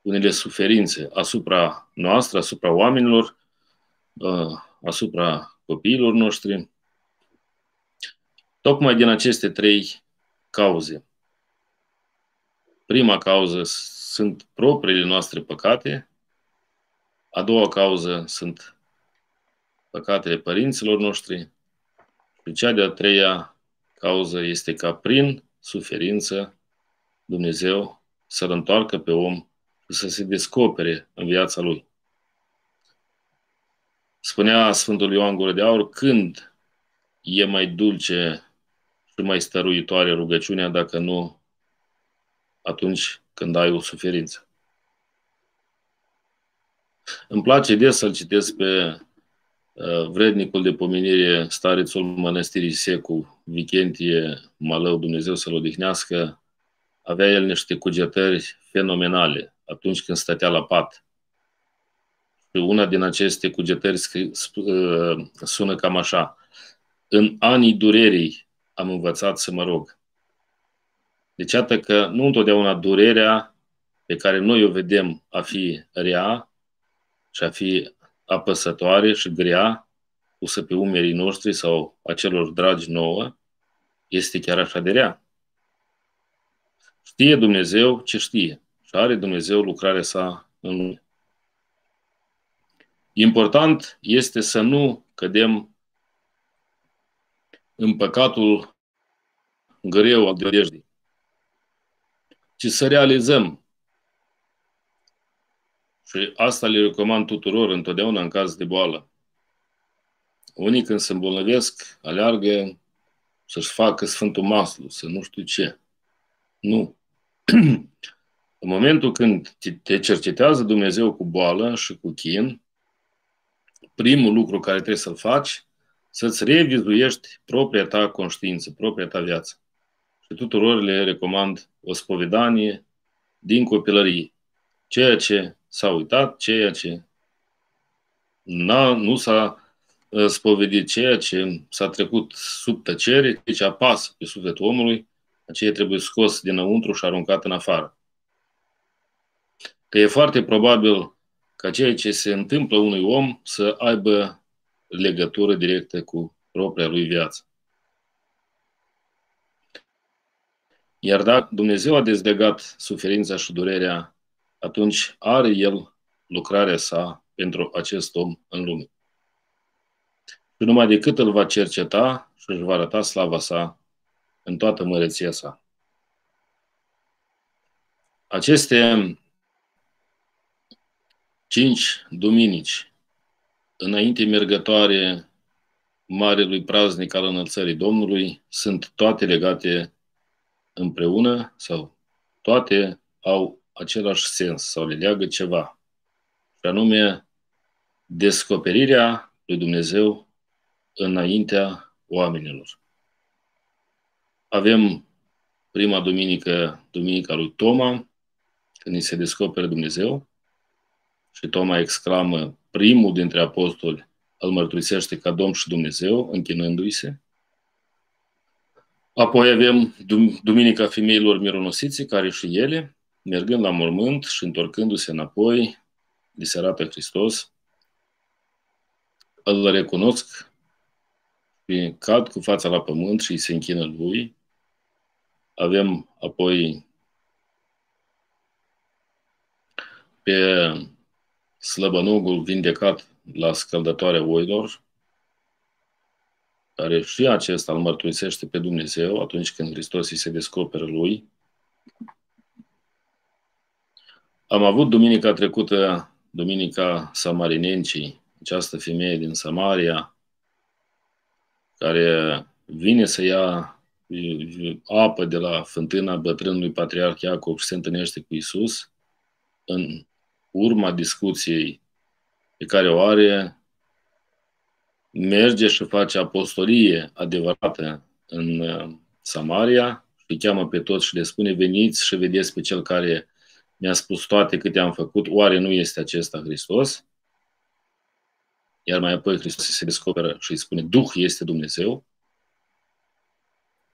unele suferințe asupra noastră, asupra oamenilor, uh, asupra copiilor noștri, tocmai din aceste trei cauze. Prima cauză sunt propriile noastre păcate, a doua cauză sunt păcatele părinților noștri și cea de-a treia cauză este ca prin suferință Dumnezeu să-l întoarcă pe om și să se descopere în viața lui. Spunea Sfântul Ioan Gură de Aur, când e mai dulce și mai stăruitoare rugăciunea dacă nu atunci când ai o suferință. Îmi place des să-l citesc pe uh, vrednicul de pomenire, starețul mănăstirii Secu, Vicentie Malău, Dumnezeu să-l odihnească, avea el niște cugetări fenomenale atunci când stătea la pat. Și una din aceste cugetări uh, sună cam așa. În anii durerii am învățat să mă rog. Deci iată că nu întotdeauna durerea pe care noi o vedem a fi rea și a fi apăsătoare și grea, pusă pe umerii noștri sau a celor dragi nouă, este chiar așa de rea. Știe Dumnezeu ce știe și are Dumnezeu lucrarea sa în lume. Important este să nu cădem în păcatul greu al deodejdii, ci să realizăm și asta le recomand tuturor întotdeauna în caz de boală. Unii când se îmbolnăvesc, aleargă să-și facă Sfântul Maslu, să nu știu ce. Nu. în momentul când te cercetează Dumnezeu cu boală și cu chin, primul lucru care trebuie să-l faci, să-ți revizuiești propria ta conștiință, propria ta viață. Și tuturor le recomand o spovedanie din copilărie. Ceea ce s-a uitat, ceea ce n-a, nu s-a uh, spovedit, ceea ce s-a trecut sub tăcere, deci apasă pe sufletul omului, aceea trebuie scos dinăuntru și aruncat în afară. Că e foarte probabil ca ceea ce se întâmplă unui om să aibă legătură directă cu propria lui viață. Iar dacă Dumnezeu a dezlegat suferința și durerea, atunci are El lucrarea sa pentru acest om în lume. Și numai decât îl va cerceta și își va arăta slava sa în toată măreția sa. Aceste cinci duminici înainte mergătoare Marelui praznic al înălțării Domnului sunt toate legate împreună sau toate au același sens sau le leagă ceva. Și anume descoperirea lui Dumnezeu înaintea oamenilor. Avem prima duminică, duminica lui Toma, când îi se descoperă Dumnezeu și Toma exclamă, primul dintre apostoli îl mărturisește ca Domn și Dumnezeu, închinându-i se. Apoi avem Duminica Femeilor Mironosiții, care și ele, mergând la mormânt și întorcându-se înapoi, li se arată Hristos, îl recunosc și cad cu fața la pământ și îi se închină lui. Avem apoi pe slăbănogul vindecat la scăldătoarea oilor, care și acesta îl mărturisește pe Dumnezeu atunci când Hristos îi se descoperă lui. Am avut duminica trecută, duminica Samarinenții, această femeie din Samaria, care vine să ia apă de la fântâna bătrânului patriarh Iacov și se întâlnește cu Isus. În urma discuției pe care o are, merge și face apostolie adevărată în uh, Samaria. Și cheamă pe toți și le spune veniți și vedeți pe cel care mi-a spus toate câte am făcut, oare nu este acesta Hristos? Iar mai apoi Hristos se descoperă și îi spune, Duh este Dumnezeu,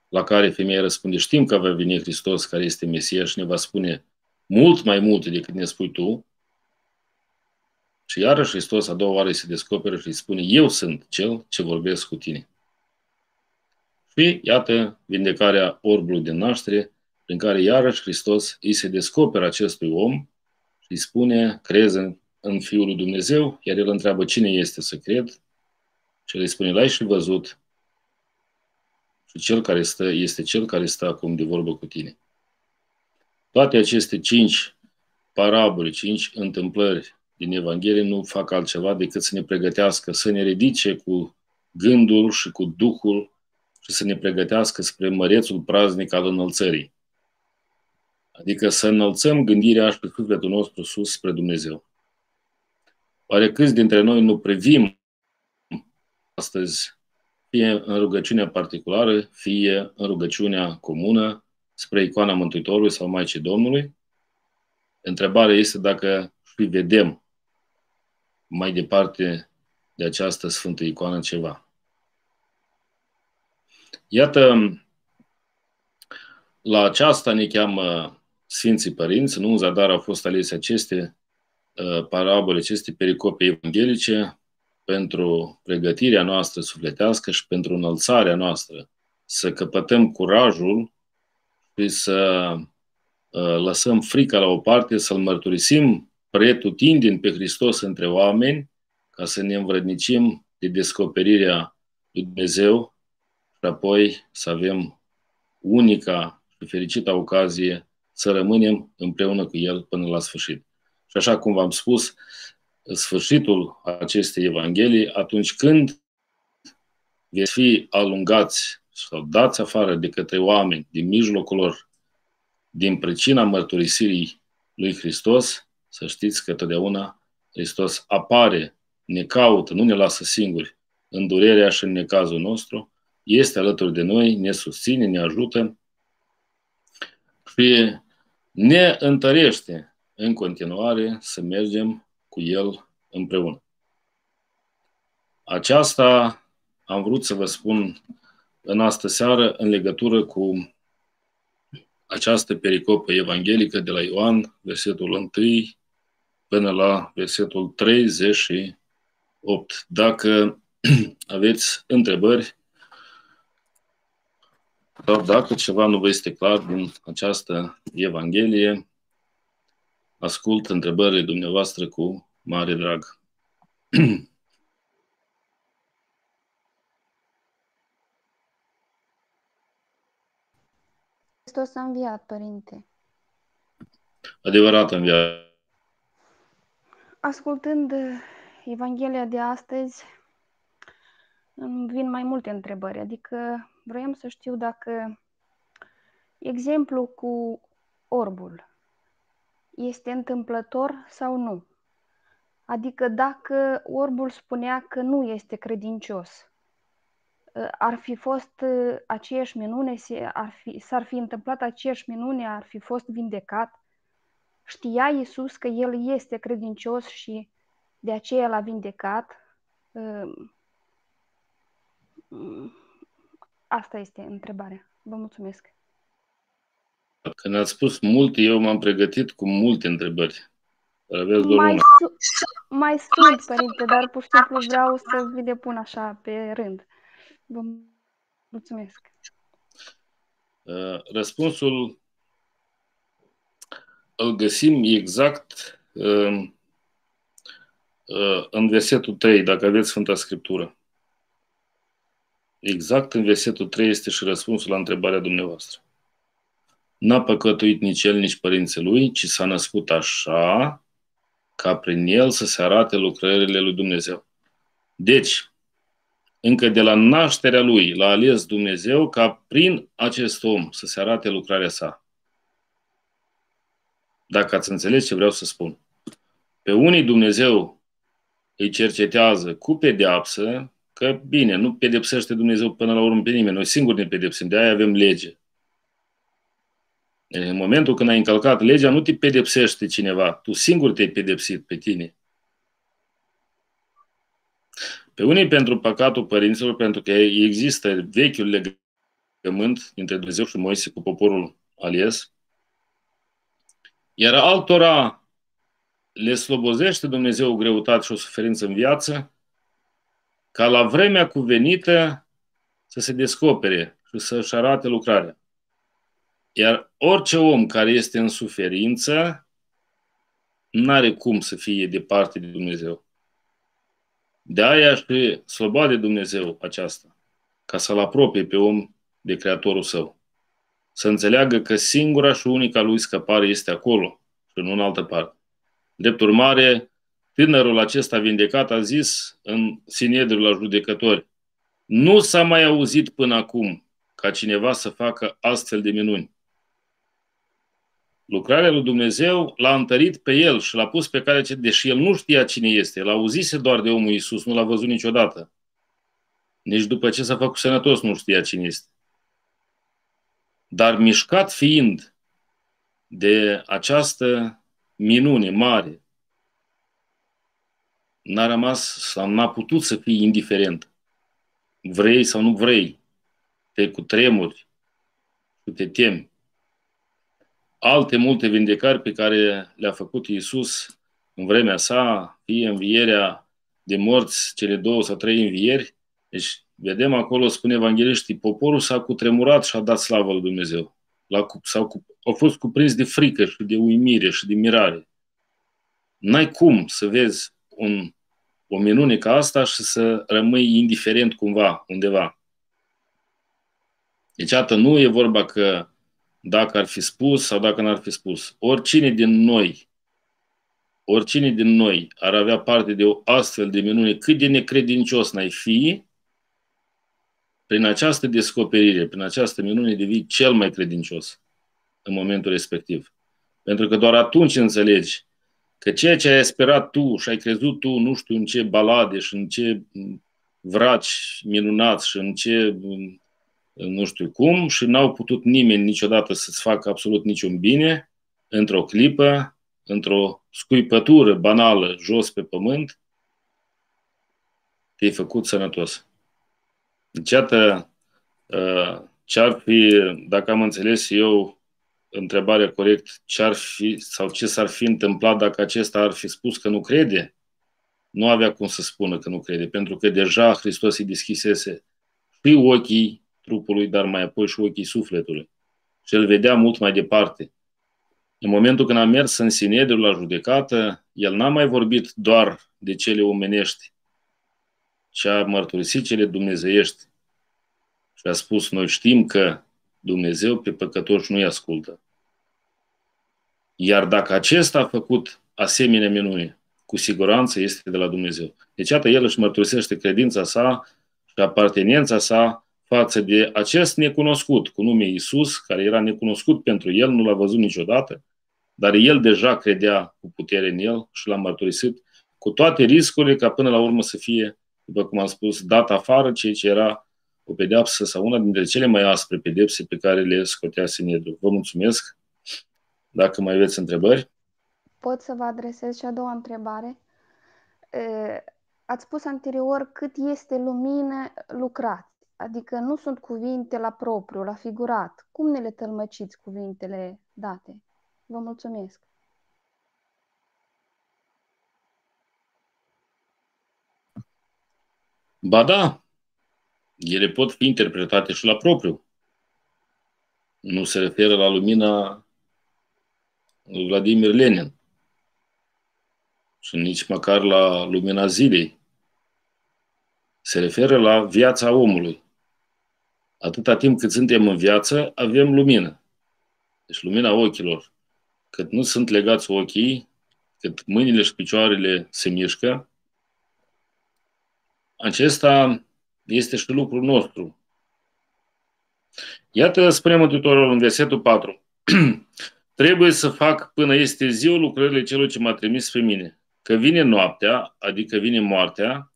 la care femeia răspunde, știm că va veni Hristos care este Mesia și ne va spune mult mai multe decât ne spui tu. Și iarăși Hristos a doua oară se descoperă și îi spune, eu sunt cel ce vorbesc cu tine. Și iată vindecarea orbului din naștere, prin care iarăși Hristos îi se descoperă acestui om și îi spune, crezi în, în Fiul lui Dumnezeu, iar el întreabă cine este să cred și el îi spune, l-ai și văzut și cel care stă este cel care stă acum de vorbă cu tine. Toate aceste cinci parabole, cinci întâmplări din Evanghelie nu fac altceva decât să ne pregătească, să ne ridice cu gândul și cu Duhul și să ne pregătească spre mărețul praznic al înălțării. Adică să înălțăm gândirea și pe sufletul nostru sus spre Dumnezeu. Oare câți dintre noi nu privim astăzi, fie în rugăciunea particulară, fie în rugăciunea comună spre icoana Mântuitorului sau Maicii Domnului. Întrebarea este dacă și vedem mai departe de această Sfântă Icoană ceva. Iată, la aceasta ne cheamă Sfinții Părinți, nu în zadar au fost alese aceste uh, parabole, aceste pericope evanghelice pentru pregătirea noastră sufletească și pentru înălțarea noastră. Să căpătăm curajul și să uh, lăsăm frica la o parte, să-L mărturisim pretutindeni pe Hristos între oameni, ca să ne învrednicim de descoperirea lui Dumnezeu și apoi să avem unica și fericită ocazie să rămânem împreună cu El până la sfârșit. Și așa cum v-am spus, sfârșitul acestei Evanghelii, atunci când veți fi alungați sau dați afară de către oameni din mijlocul lor, din pricina mărturisirii lui Hristos, să știți că totdeauna Hristos apare, ne caută, nu ne lasă singuri. În durerea și în necazul nostru, este alături de noi, ne susține, ne ajută și ne întărește în continuare să mergem cu El împreună. Aceasta am vrut să vă spun în astă seară în legătură cu această pericopă evanghelică de la Ioan, versetul 1 până la versetul 38. Dacă aveți întrebări sau dacă ceva nu vă este clar din această Evanghelie, ascult întrebările dumneavoastră cu mare drag. Hristos a înviat, Părinte. Adevărat înviat. Ascultând Evanghelia de astăzi, îmi vin mai multe întrebări. Adică vroiam să știu dacă exemplu cu orbul este întâmplător sau nu. Adică dacă orbul spunea că nu este credincios, ar fi fost aceeași minune, ar fi, s-ar fi întâmplat aceeași minune, ar fi fost vindecat. Știa Iisus că el este credincios și de aceea l-a vindecat. Asta este întrebarea. Vă mulțumesc. Când ați spus multe, eu m-am pregătit cu multe întrebări. Aveți mai, su- mai sunt, părinte, dar pur și simplu vreau să vi le pun așa pe rând. Vă mulțumesc. Uh, răspunsul îl găsim exact uh, uh, în versetul 3, dacă aveți Sfânta Scriptură. Exact în versetul 3 este și răspunsul la întrebarea dumneavoastră. N-a păcătuit nici el, nici părinții lui, ci s-a născut așa ca prin el să se arate lucrările lui Dumnezeu. Deci, încă de la nașterea lui l-a ales Dumnezeu ca prin acest om să se arate lucrarea sa. Dacă ați înțeles ce vreau să spun. Pe unii Dumnezeu îi cercetează cu pedeapsă, că bine, nu pedepsește Dumnezeu până la urmă pe nimeni, noi singuri ne pedepsim, de aia avem lege. În momentul când ai încălcat legea, nu te pedepsește cineva, tu singur te-ai pedepsit pe tine. Pe unii pentru păcatul părinților, pentru că există vechiul legământ dintre Dumnezeu și Moise cu poporul ales, iar altora le slobozește Dumnezeu o greutate și o suferință în viață, ca la vremea cuvenită să se descopere și să-și arate lucrarea. Iar orice om care este în suferință, nu are cum să fie departe de Dumnezeu. De aia și slăba de Dumnezeu aceasta, ca să-l apropie pe om de Creatorul său. Să înțeleagă că singura și unica lui scăpare este acolo și nu în altă parte. Drept urmare, tânărul acesta vindecat a zis în Sinedrul la judecători, nu s-a mai auzit până acum ca cineva să facă astfel de minuni. Lucrarea lui Dumnezeu l-a întărit pe el și l-a pus pe care, deși el nu știa cine este, l-a auzise doar de omul Iisus, nu l-a văzut niciodată. Nici după ce s-a făcut sănătos nu știa cine este. Dar mișcat fiind de această minune mare, n-a rămas sau n-a putut să fie indiferent. Vrei sau nu vrei, te cu tremuri, tu te temi. Alte multe vindecări pe care le-a făcut Iisus în vremea sa, fie învierea de morți, cele două sau trei învieri, deci vedem acolo, spune evangeliștii, poporul s-a cutremurat și a dat slavă lui Dumnezeu. La, sau, au fost cuprins de frică și de uimire și de mirare. N-ai cum să vezi un, o minune ca asta și să rămâi indiferent cumva, undeva. Deci, atât nu e vorba că dacă ar fi spus sau dacă n-ar fi spus. Oricine din noi, oricine din noi ar avea parte de o astfel de minune, cât de necredincios n-ai fi, prin această descoperire, prin această minune, devii cel mai credincios în momentul respectiv. Pentru că doar atunci înțelegi că ceea ce ai sperat tu și ai crezut tu, nu știu în ce balade și în ce vraci minunați și în ce nu știu cum și n-au putut nimeni niciodată să-ți facă absolut niciun bine, într-o clipă, într-o scuipătură banală jos pe pământ, te-ai făcut sănătos. Deci, iată, uh, ce-ar fi, dacă am înțeles eu întrebarea corect, ce-ar fi sau ce s-ar fi întâmplat dacă acesta ar fi spus că nu crede? Nu avea cum să spună că nu crede, pentru că deja Hristos îi deschisese și ochii trupului, dar mai apoi și ochii sufletului. Și el vedea mult mai departe. În momentul când a mers în Sinedru la judecată, el n-a mai vorbit doar de cele omenești, ci a mărturisit cele dumnezeiești. Și a spus, noi știm că Dumnezeu pe păcătoși nu-i ascultă. Iar dacă acesta a făcut asemenea minune, cu siguranță este de la Dumnezeu. Deci, iată, el își mărturisește credința sa și apartenența sa față de acest necunoscut cu nume Isus, care era necunoscut pentru el, nu l-a văzut niciodată, dar el deja credea cu putere în el și l-a mărturisit cu toate riscurile ca până la urmă să fie, după cum am spus, dat afară, ceea ce era o pedeapsă sau una dintre cele mai aspre pedepse pe care le scotea Sinedru. Vă mulțumesc. Dacă mai aveți întrebări. Pot să vă adresez și a doua întrebare. Ați spus anterior cât este lumină lucrat. Adică nu sunt cuvinte la propriu, la figurat. Cum ne le tălmăciți cuvintele date? Vă mulțumesc! Ba da, ele pot fi interpretate și la propriu. Nu se referă la lumina lui Vladimir Lenin și nici măcar la lumina zilei. Se referă la viața omului atâta timp cât suntem în viață, avem lumină. Deci lumina ochilor. Cât nu sunt legați ochii, cât mâinile și picioarele se mișcă, acesta este și lucrul nostru. Iată, spune Mântuitorul în versetul 4. Trebuie să fac până este ziua lucrările celor ce m-a trimis pe mine. Că vine noaptea, adică vine moartea,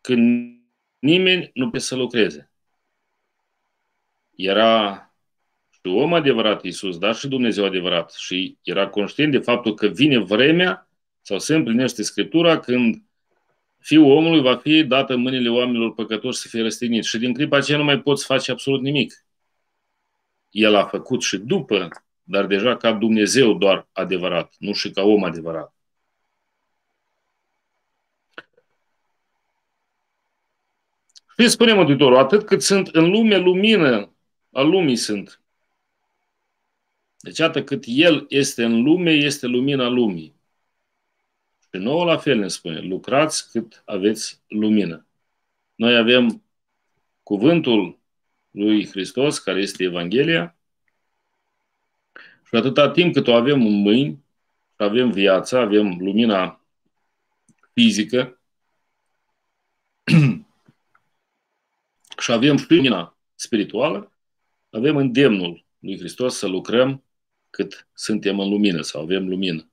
când nimeni nu poate să lucreze era și om adevărat Iisus, dar și Dumnezeu adevărat. Și era conștient de faptul că vine vremea sau se împlinește Scriptura când Fiul omului va fi dat în mâinile oamenilor păcătoși să fie răstignit. Și din clipa aceea nu mai poți face absolut nimic. El a făcut și după, dar deja ca Dumnezeu doar adevărat, nu și ca om adevărat. Și spune Mântuitorul, atât cât sunt în lume lumină al lumii sunt. Deci, atât cât El este în lume, este lumina lumii. Și nouă la fel ne spune, lucrați cât aveți lumină. Noi avem cuvântul lui Hristos, care este Evanghelia, și atâta timp cât o avem în mâini, avem viața, avem lumina fizică și avem și lumina spirituală, avem îndemnul lui Hristos să lucrăm cât suntem în lumină sau avem lumină.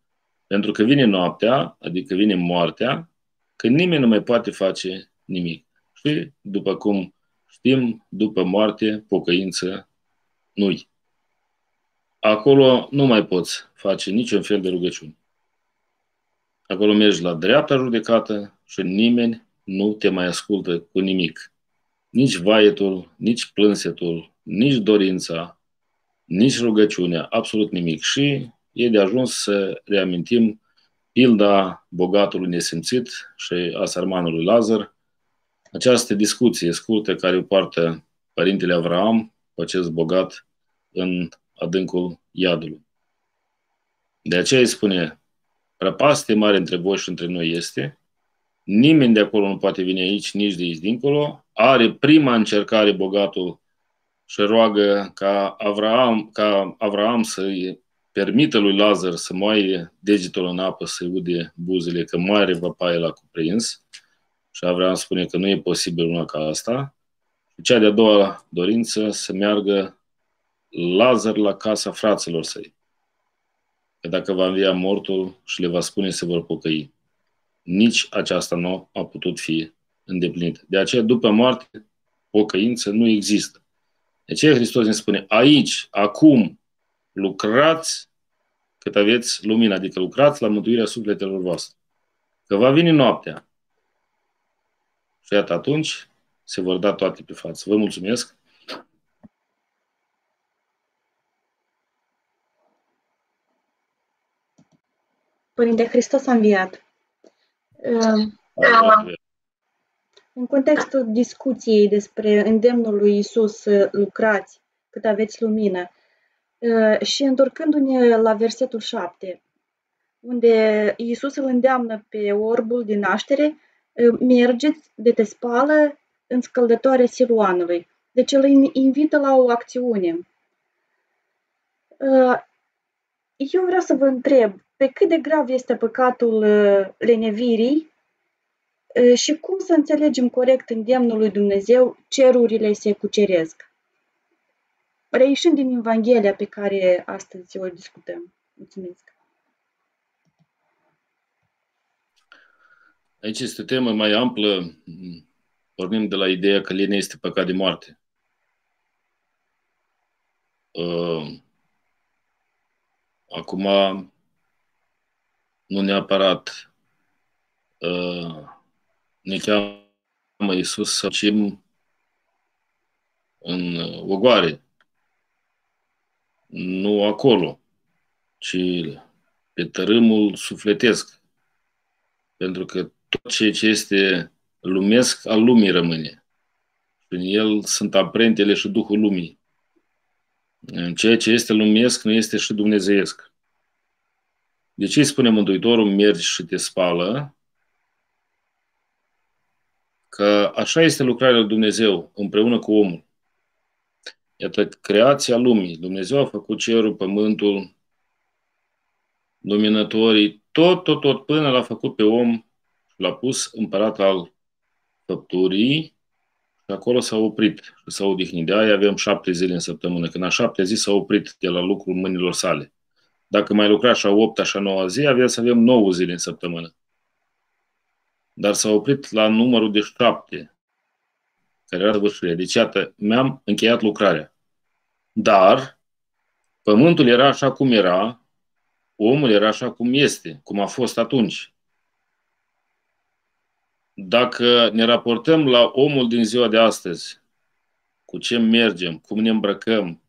Pentru că vine noaptea, adică vine moartea, când nimeni nu mai poate face nimic. Și Și, după cum știm, după moarte, pocăință nu-i. Acolo nu mai poți face niciun fel de rugăciune. Acolo mergi la dreapta judecată și nimeni nu te mai ascultă cu nimic. Nici vaietul, nici plânsetul, nici dorința, nici rugăciunea, absolut nimic. Și e de ajuns să reamintim pilda bogatului nesimțit și a sarmanului Lazar, această discuție scurtă care o poartă părintele Avraam cu acest bogat în adâncul iadului. De aceea îi spune, prăpaste mare între voi și între noi este, nimeni de acolo nu poate veni aici, nici de aici dincolo, are prima încercare bogatul și roagă ca Avraam, ca Avraam să-i permită lui Lazar să moaie degetul în apă, să-i ude buzele, că mare văpaie l-a cuprins. Și Avraam spune că nu e posibil una ca asta. Și cea de-a doua dorință să meargă Lazar la casa fraților săi. Că dacă va învia mortul și le va spune se vor pocăi. Nici aceasta nu a putut fi îndeplinită. De aceea, după moarte, pocăință nu există. De ce Hristos ne spune, aici, acum, lucrați cât aveți lumină, adică lucrați la mântuirea sufletelor voastre. Că va veni noaptea. Și iată atunci se vor da toate pe față. Vă mulțumesc! Părinte Hristos a înviat. În contextul discuției despre îndemnul lui Isus să lucrați cât aveți lumină și întorcându-ne la versetul 7, unde Iisus îl îndeamnă pe orbul din naștere, mergeți de te spală în scăldătoarea Siluanului. Deci îl invită la o acțiune. Eu vreau să vă întreb, pe cât de grav este păcatul lenevirii și cum să înțelegem corect îndemnul lui Dumnezeu, cerurile se cuceresc? Reieșind din Evanghelia pe care astăzi o discutăm. Mulțumesc! Aici este o temă mai amplă. Pornim de la ideea că lenia este păcat de moarte. Uh, acum, nu neapărat uh, ne cheamă Iisus să facem în ogoare, nu acolo, ci pe tărâmul sufletesc. Pentru că tot ceea ce este lumesc, al lumii rămâne. În el sunt amprentele și Duhul lumii. În ceea ce este lumesc nu este și dumnezeiesc. De ce îi spune Mântuitorul, mergi și te spală? Că așa este lucrarea lui Dumnezeu împreună cu omul. Iată, creația lumii. Dumnezeu a făcut cerul, pământul, luminătorii, tot, tot, tot, până l-a făcut pe om și l-a pus împărat al făpturii și acolo s-a oprit și s-a odihnit. De aia avem șapte zile în săptămână. Când a șapte zi s-a oprit de la lucrul mâinilor sale. Dacă mai lucra și a opta și a noua zi, avea să avem nouă zile în săptămână. Dar s-a oprit la numărul de șapte care era săvârșirea. Deci, iată, mi-am încheiat lucrarea. Dar pământul era așa cum era, omul era așa cum este, cum a fost atunci. Dacă ne raportăm la omul din ziua de astăzi, cu ce mergem, cum ne îmbrăcăm,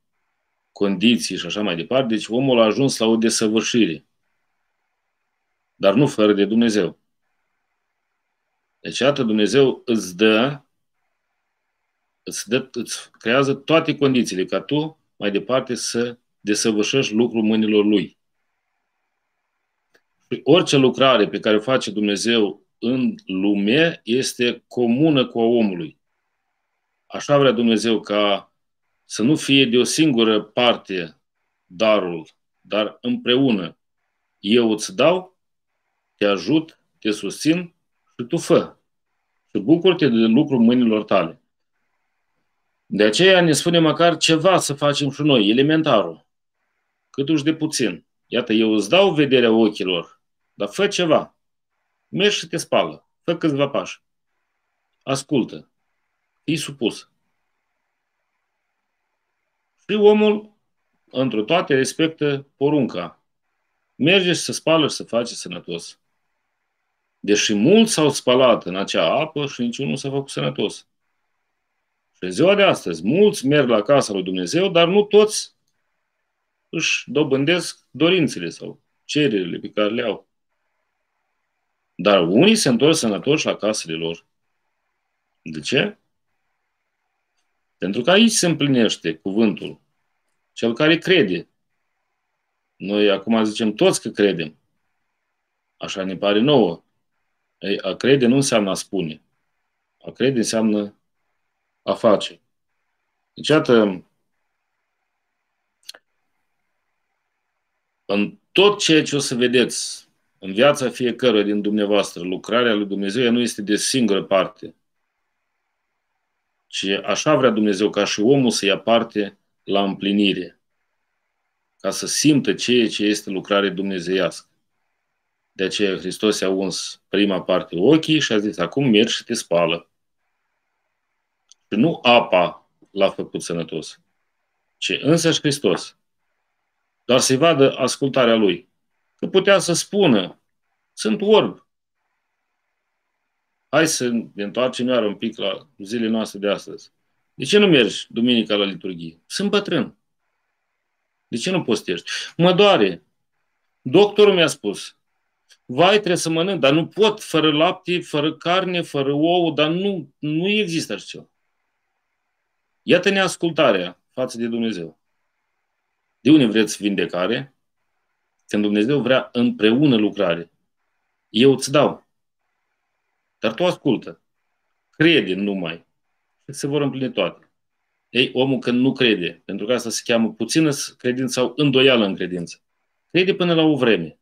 condiții și așa mai departe, deci omul a ajuns la o desăvârșire. Dar nu fără de Dumnezeu. Deci, iată, Dumnezeu îți dă îți, dă, îți creează toate condițiile ca tu mai departe să desăvârșești lucrul mâinilor Lui. Orice lucrare pe care o face Dumnezeu în lume este comună cu a omului. Așa vrea Dumnezeu ca să nu fie de o singură parte darul, dar împreună. Eu îți dau, te ajut, te susțin și tu fă. Și bucur-te de lucrul mâinilor tale. De aceea ne spune măcar ceva să facem și noi, elementarul. Cât uși de puțin. Iată, eu îți dau vederea ochilor, dar fă ceva. Mergi și te spală. Fă câțiva pași. Ascultă. fii supus. Și omul, într toate, respectă porunca. Merge și să spală și să face sănătos. Deși mulți s-au spălat în acea apă și niciunul s-a făcut sănătos. Și în ziua de astăzi, mulți merg la casa lui Dumnezeu, dar nu toți își dobândesc dorințele sau cererile pe care le au. Dar unii se întorc sănătoși la casele lor. De ce? Pentru că aici se împlinește cuvântul. Cel care crede. Noi acum zicem toți că credem. Așa ne pare nouă. Ei, a crede nu înseamnă a spune. A crede înseamnă a face. Deci, iată, în tot ceea ce o să vedeți în viața fiecăruia din dumneavoastră, lucrarea lui Dumnezeu ea nu este de singură parte. Și așa vrea Dumnezeu ca și omul să ia parte la împlinire, ca să simtă ceea ce este lucrare dumnezeiască. De aceea Hristos i-a uns prima parte ochii și a zis, acum mergi și te spală. Și nu apa l-a făcut sănătos, ci însăși Hristos. Doar să-i vadă ascultarea lui. Că putea să spună, sunt orb. Hai să ne întoarcem iar un pic la zilele noastre de astăzi. De ce nu mergi duminica la liturghie? Sunt bătrân. De ce nu postești? Mă doare. Doctorul mi-a spus, vai, trebuie să mănânc, dar nu pot fără lapte, fără carne, fără ouă, dar nu, nu există așa ceva. Iată neascultarea față de Dumnezeu. De unde vreți vindecare? Când Dumnezeu vrea împreună lucrare. Eu îți dau. Dar tu ascultă. Crede numai. Și se vor împlini toate. Ei, omul când nu crede, pentru că asta se cheamă puțină credință sau îndoială în credință. Crede până la o vreme.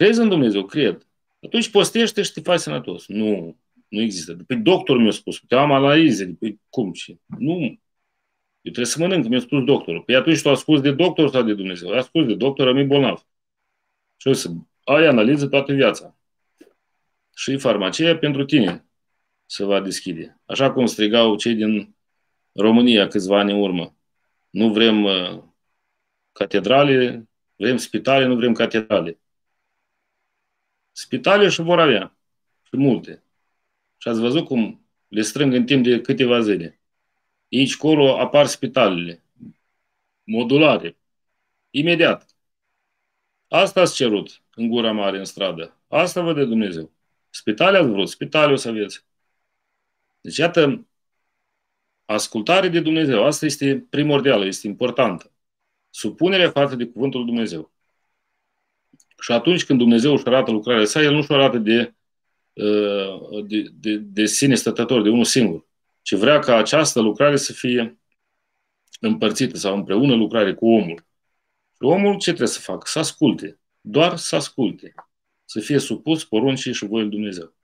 Crezi în Dumnezeu? Cred. Atunci postește și te faci sănătos. Nu, nu există. Păi doctorul mi-a spus, te am analize. Păi cum? Și nu. Eu trebuie să mănânc, mi-a spus doctorul. Păi atunci tu asculti de doctor sau de Dumnezeu? Asculti de doctor, rămâi bolnav. Și o să ai analiză toată viața. Și farmacia pentru tine se va deschide. Așa cum strigau cei din România câțiva ani în urmă. Nu vrem uh, catedrale, vrem spitale, nu vrem catedrale. Spitale și vor avea. Și multe. Și ați văzut cum le strâng în timp de câteva zile. Aici, acolo, apar spitalele. Modulare. Imediat. Asta ați cerut în gura mare, în stradă. Asta vă de Dumnezeu. Spitale ați vrut, spitale o să aveți. Deci, iată, ascultare de Dumnezeu. Asta este primordială, este importantă. Supunerea față de Cuvântul Dumnezeu. Și atunci când Dumnezeu își arată lucrarea sa, El nu își arată de, uh, de, de, de sine stătător, de unul singur, ci vrea ca această lucrare să fie împărțită sau împreună lucrare cu omul. Și omul ce trebuie să facă? Să asculte. Doar să asculte. Să fie supus poruncii și voii Dumnezeu.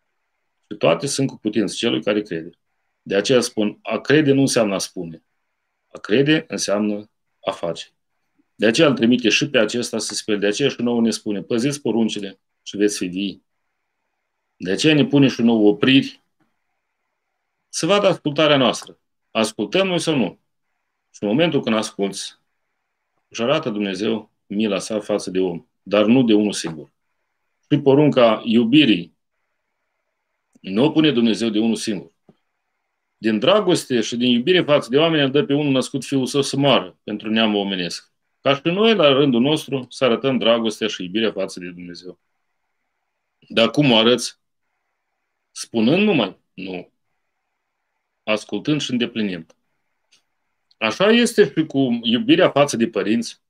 Și toate sunt cu putință celui care crede. De aceea spun, a crede nu înseamnă a spune. A crede înseamnă a face. De aceea îl trimite și pe acesta să spele. De aceea și nouă ne spune, păziți poruncile și veți fi vii. De aceea ne pune și nouă opriri să vadă ascultarea noastră. Ascultăm noi sau nu? Și în momentul când asculți, își arată Dumnezeu mila sa față de om, dar nu de unul singur. Și porunca iubirii nu o pune Dumnezeu de unul singur. Din dragoste și din iubire față de oameni, îl dă pe unul născut Fiul Său să moară pentru neamul omenesc. Ca și noi, la rândul nostru, să arătăm dragostea și iubirea față de Dumnezeu. Dar cum o arăți? Spunând numai? Nu. Ascultând și îndeplinind. Așa este și cu iubirea față de părinți.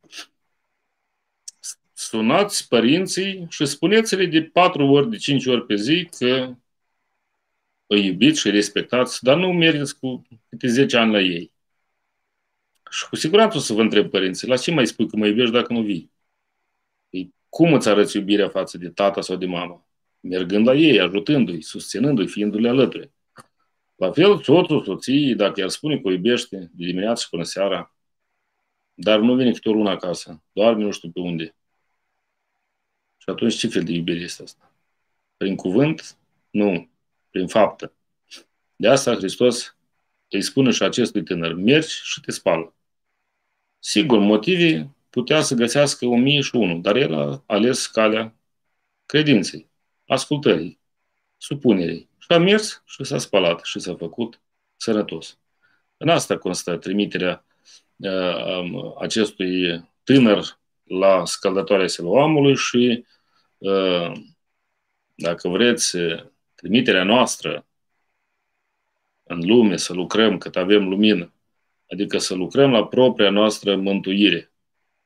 Sunați părinții și spuneți-le de patru ori, de cinci ori pe zi că îi iubiți și respectați, dar nu mergeți cu câte 10 ani la ei. Și cu siguranță o să vă întreb părinții, la ce mai spui că mă iubești dacă nu vii? Păi, cum îți arăți iubirea față de tata sau de mama? Mergând la ei, ajutându-i, susținându-i, fiindu-le alături. La fel, soțul, soții, dacă i-ar spune că o iubește de dimineață până seara, dar nu vine câte o lună acasă, doar nu știu pe unde. Și atunci ce fel de iubire este asta? Prin cuvânt? Nu. Prin faptă. De asta Hristos îi spune și acestui tânăr, mergi și te spală. Sigur, motivii putea să găsească o mie și unul, dar el a ales calea credinței, ascultării, supunerii. Și a mers și s-a spălat și s-a făcut sănătos. În asta constă trimiterea uh, acestui tânăr la scăldătoarea Siloamului și, uh, dacă vreți, trimiterea noastră în lume să lucrăm cât avem lumină, adică să lucrăm la propria noastră mântuire,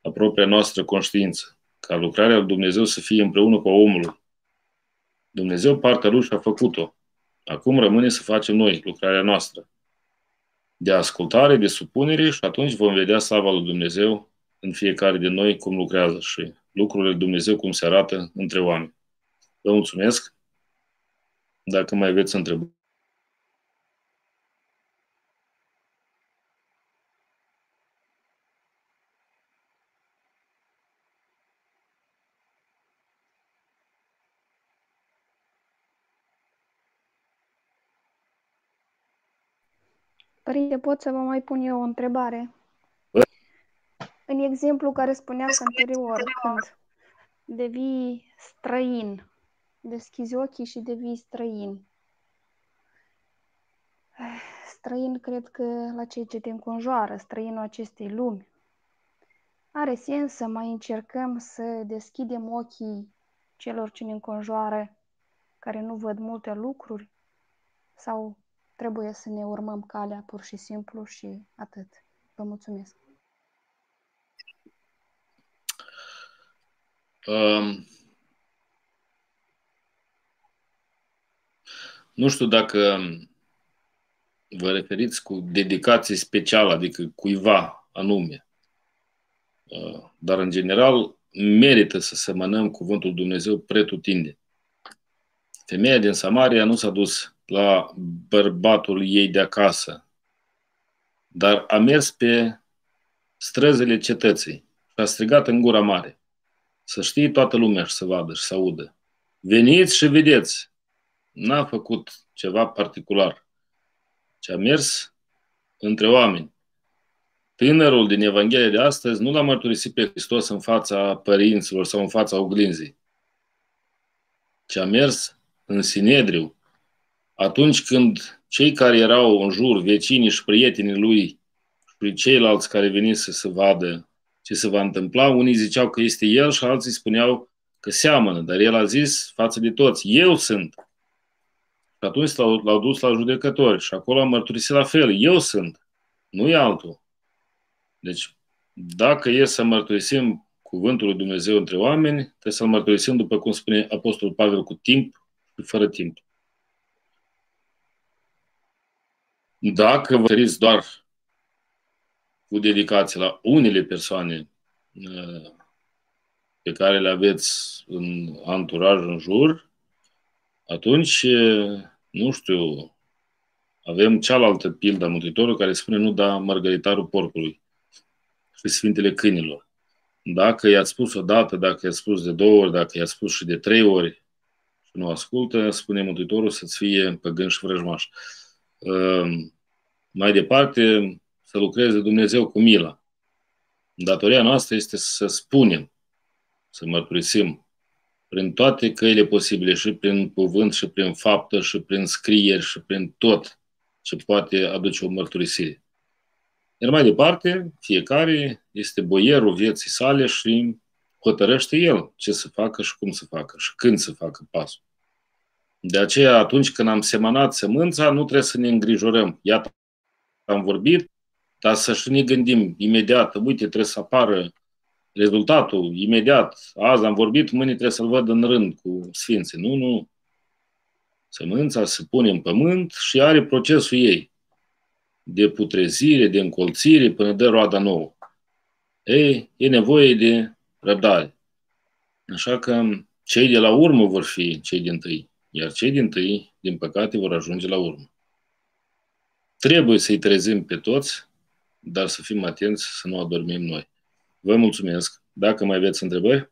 la propria noastră conștiință, ca lucrarea lui Dumnezeu să fie împreună cu omul. Dumnezeu partea lui și-a făcut-o. Acum rămâne să facem noi lucrarea noastră. De ascultare, de supunere și atunci vom vedea slava lui Dumnezeu în fiecare din noi cum lucrează și lucrurile Dumnezeu cum se arată între oameni. Vă mulțumesc. Dacă mai aveți întrebări. Părinte, pot să vă mai pun eu o întrebare? În exemplu care spuneați anterior, când devii străin, deschizi ochii și devii străin. Străin, cred că la cei ce te înconjoară, străinul acestei lumi. Are sens să mai încercăm să deschidem ochii celor ce ne înconjoară, care nu văd multe lucruri? Sau trebuie să ne urmăm calea pur și simplu și atât? Vă mulțumesc! Um, nu știu dacă vă referiți cu dedicație specială, adică cuiva anume. Uh, dar, în general, merită să semănăm cuvântul Dumnezeu pretutinde. Femeia din Samaria nu s-a dus la bărbatul ei de acasă, dar a mers pe străzile cetății și a strigat în gura mare. Să știe toată lumea și să vadă și să audă. Veniți și vedeți. N-a făcut ceva particular, ci a mers între oameni. Tânărul din Evanghelia de astăzi nu l-a mărturisit pe Hristos în fața părinților sau în fața oglinzii, ci a mers în Sinedriu, atunci când cei care erau în jur, vecinii și prietenii lui și ceilalți care veniseră să vadă ce se va întâmpla. Unii ziceau că este el și alții spuneau că seamănă, dar el a zis față de toți, eu sunt. Și atunci l-au, l-au dus la judecători și acolo a mărturisit la fel, eu sunt, nu e altul. Deci, dacă e să mărturisim cuvântul lui Dumnezeu între oameni, trebuie să-l mărturisim, după cum spune Apostolul Pavel, cu timp și fără timp. Dacă vă referiți doar cu dedicație la unele persoane uh, pe care le aveți în anturaj, în jur, atunci, uh, nu știu, avem cealaltă pildă a Mântuitorului care spune nu da mărgăritarul porcului și Sfintele Câinilor. Dacă i-ați spus o dată, dacă i-ați spus de două ori, dacă i-ați spus și de trei ori și nu ascultă, spune Mântuitorul să-ți fie păgân și vrăjmaș. Uh, mai departe, să lucreze Dumnezeu cu mila. Datoria noastră este să spunem, să mărturisim prin toate căile posibile, și prin cuvânt, și prin faptă, și prin scrieri, și prin tot ce poate aduce o mărturisire. Iar mai departe, fiecare este boierul vieții sale și hotărăște el ce să facă și cum să facă și când să facă pasul. De aceea, atunci când am semănat sămânța, nu trebuie să ne îngrijorăm. Iată, am vorbit, dar să și ne gândim imediat, uite, trebuie să apară rezultatul imediat. Azi am vorbit, mâine trebuie să-l văd în rând cu sfinții. Nu, nu. Sămânța se pune în pământ și are procesul ei de putrezire, de încolțire, până dă roada nouă. Ei, e nevoie de răbdare. Așa că cei de la urmă vor fi cei din tâi, iar cei din tâi, din păcate, vor ajunge la urmă. Trebuie să-i trezim pe toți dar să fim atenți să nu adormim noi. Vă mulțumesc. Dacă mai aveți întrebări?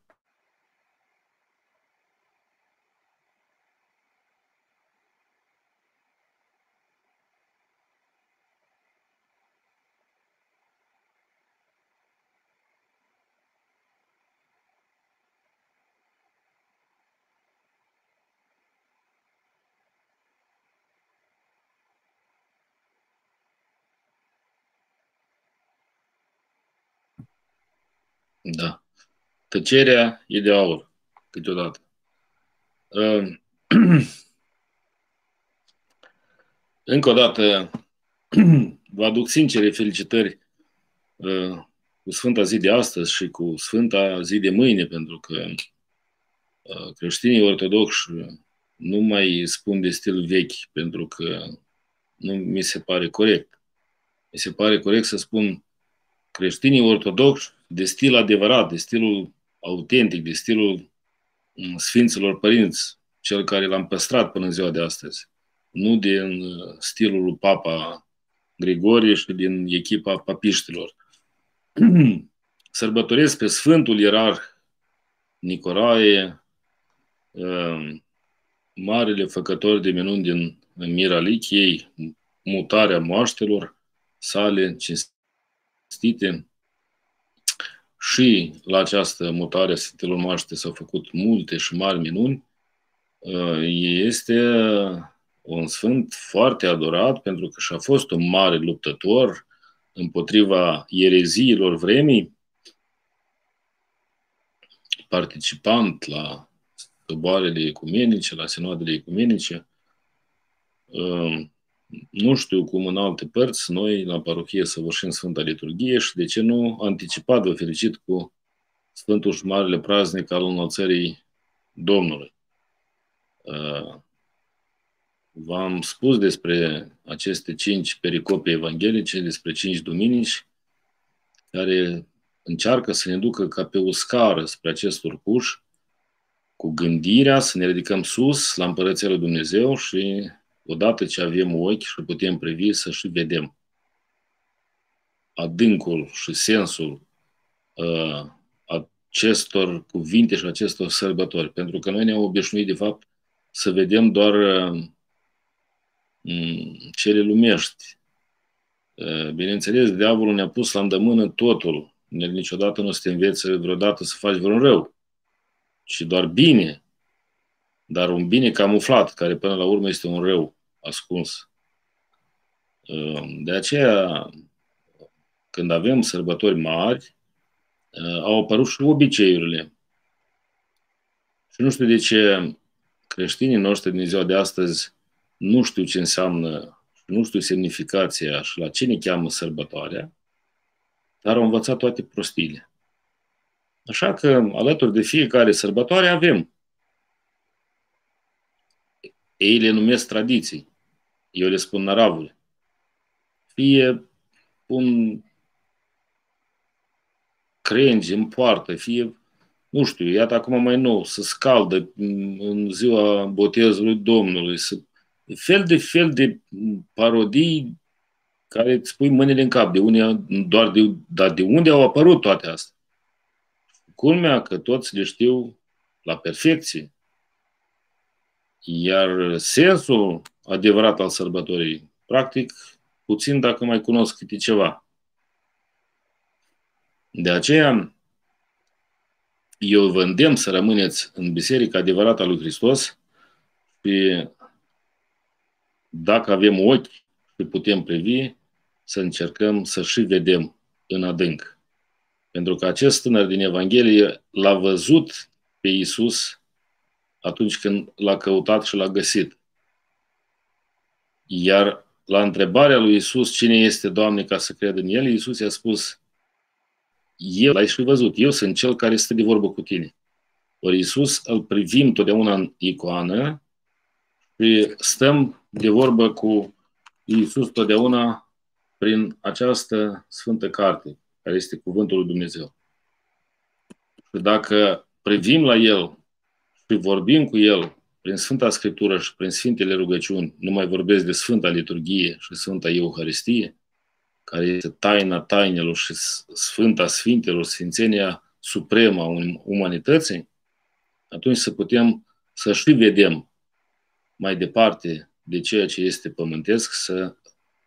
Da. Tăcerea e de aur, câteodată. Uh, încă o dată, vă aduc sincere felicitări uh, cu Sfânta zi de astăzi și cu Sfânta zi de mâine, pentru că uh, creștinii ortodoxi nu mai spun de stil vechi, pentru că nu mi se pare corect. Mi se pare corect să spun creștinii ortodoxi de stil adevărat, de stilul autentic, de stilul mm, Sfinților Părinți, cel care l-am păstrat până în ziua de astăzi. Nu din uh, stilul lui Papa Grigorie și din echipa papiștilor. Sărbătoresc pe Sfântul Ierarh Nicolae, uh, marele făcător de minuni din Mira Lichiei, mutarea moaștelor sale cinstite. Și la această mutare a Sfintelor Moaște s-au făcut multe și mari minuni. Uh, este un sfânt foarte adorat pentru că și-a fost un mare luptător împotriva ereziilor vremii, participant la soboarele ecumenice, la sinoadele ecumenice. Ehm, nu știu cum în alte părți noi la parohie săvârșim Sfânta Liturghie și de ce nu anticipat vă fericit cu Sfântul și Marele Praznic al înălțării Domnului. Ehm, v-am spus despre aceste cinci pericope evanghelice, despre cinci duminici, care încearcă să ne ducă ca pe o scară spre acest urcuș, cu gândirea să ne ridicăm sus la Împărăția lui Dumnezeu și odată ce avem ochi și putem privi să și vedem adâncul și sensul uh, acestor cuvinte și acestor sărbători. Pentru că noi ne-am obișnuit, de fapt, să vedem doar uh, cele lumești. Uh, bineînțeles, diavolul ne-a pus la îndemână totul. Niciodată nu să te înveți vreodată să faci vreun rău și doar bine, dar un bine camuflat, care până la urmă este un rău ascuns. Ehm, de aceea, când avem sărbători mari, eh, au apărut și obiceiurile. Și nu știu de ce creștinii noștri din ziua de astăzi nu știu ce înseamnă, nu știu semnificația și la ce ne cheamă sărbătoarea, dar au învățat toate prostiile. Așa că, alături de fiecare sărbătoare avem. Ei le numesc tradiții. Eu le spun naravule. Fie un crengi în poartă, fie, nu știu, iată acum mai nou, să scaldă în ziua botezului Domnului, să, fel de fel de parodii care îți pui mâinile în cap. De unde, doar de, dar de unde au apărut toate astea? Culmea că toți le știu la perfecție. Iar sensul adevărat al sărbătorii, practic, puțin dacă mai cunosc câte ceva. De aceea, eu vă îndemn să rămâneți în biserica adevărată a lui Hristos și dacă avem ochi și putem privi, să încercăm să și vedem în adânc. Pentru că acest tânăr din Evanghelie l-a văzut pe Isus atunci când l-a căutat și l-a găsit. Iar la întrebarea lui Isus cine este Doamne ca să cred în El, Isus i-a spus El l-ai și văzut, eu sunt cel care stă de vorbă cu tine. Ori Isus îl privim totdeauna în icoană și stăm de vorbă cu Isus totdeauna prin această sfântă carte care este Cuvântul lui Dumnezeu. Și dacă privim la El și vorbim cu El prin Sfânta Scriptură și prin Sfintele rugăciuni, nu mai vorbesc de Sfânta Liturghie și Sfânta Euharistie, care este taina tainelor și Sfânta Sfintelor, Sfințenia supremă a umanității, atunci să putem să și vedem mai departe de ceea ce este pământesc, să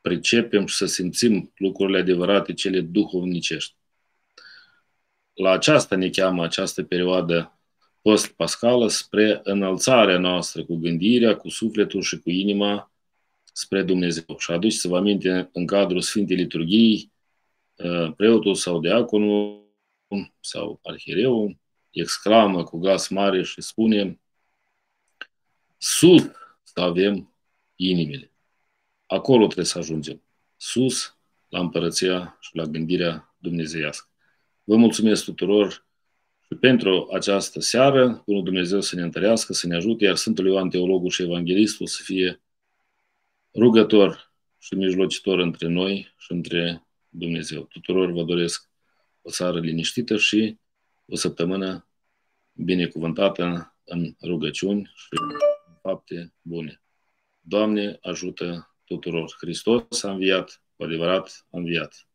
pricepem și să simțim lucrurile adevărate, cele duhovnicești. La aceasta ne cheamă această perioadă post-pascală spre înălțarea noastră cu gândirea, cu sufletul și cu inima spre Dumnezeu. Și aduceți să vă aminte în cadrul Sfintei Liturghii, uh, preotul sau diaconul sau arhiereul exclamă cu glas mare și spune sus să avem inimile. Acolo trebuie să ajungem. Sus, la împărăția și la gândirea dumnezeiască. Vă mulțumesc tuturor și pentru această seară, Bunul Dumnezeu să ne întărească, să ne ajute, iar Sfântul Ioan Teologul și Evanghelistul să fie rugător și mijlocitor între noi și între Dumnezeu. Tuturor vă doresc o seară liniștită și o săptămână binecuvântată în rugăciuni și în fapte bune. Doamne, ajută tuturor! Hristos a înviat, cu adevărat a înviat!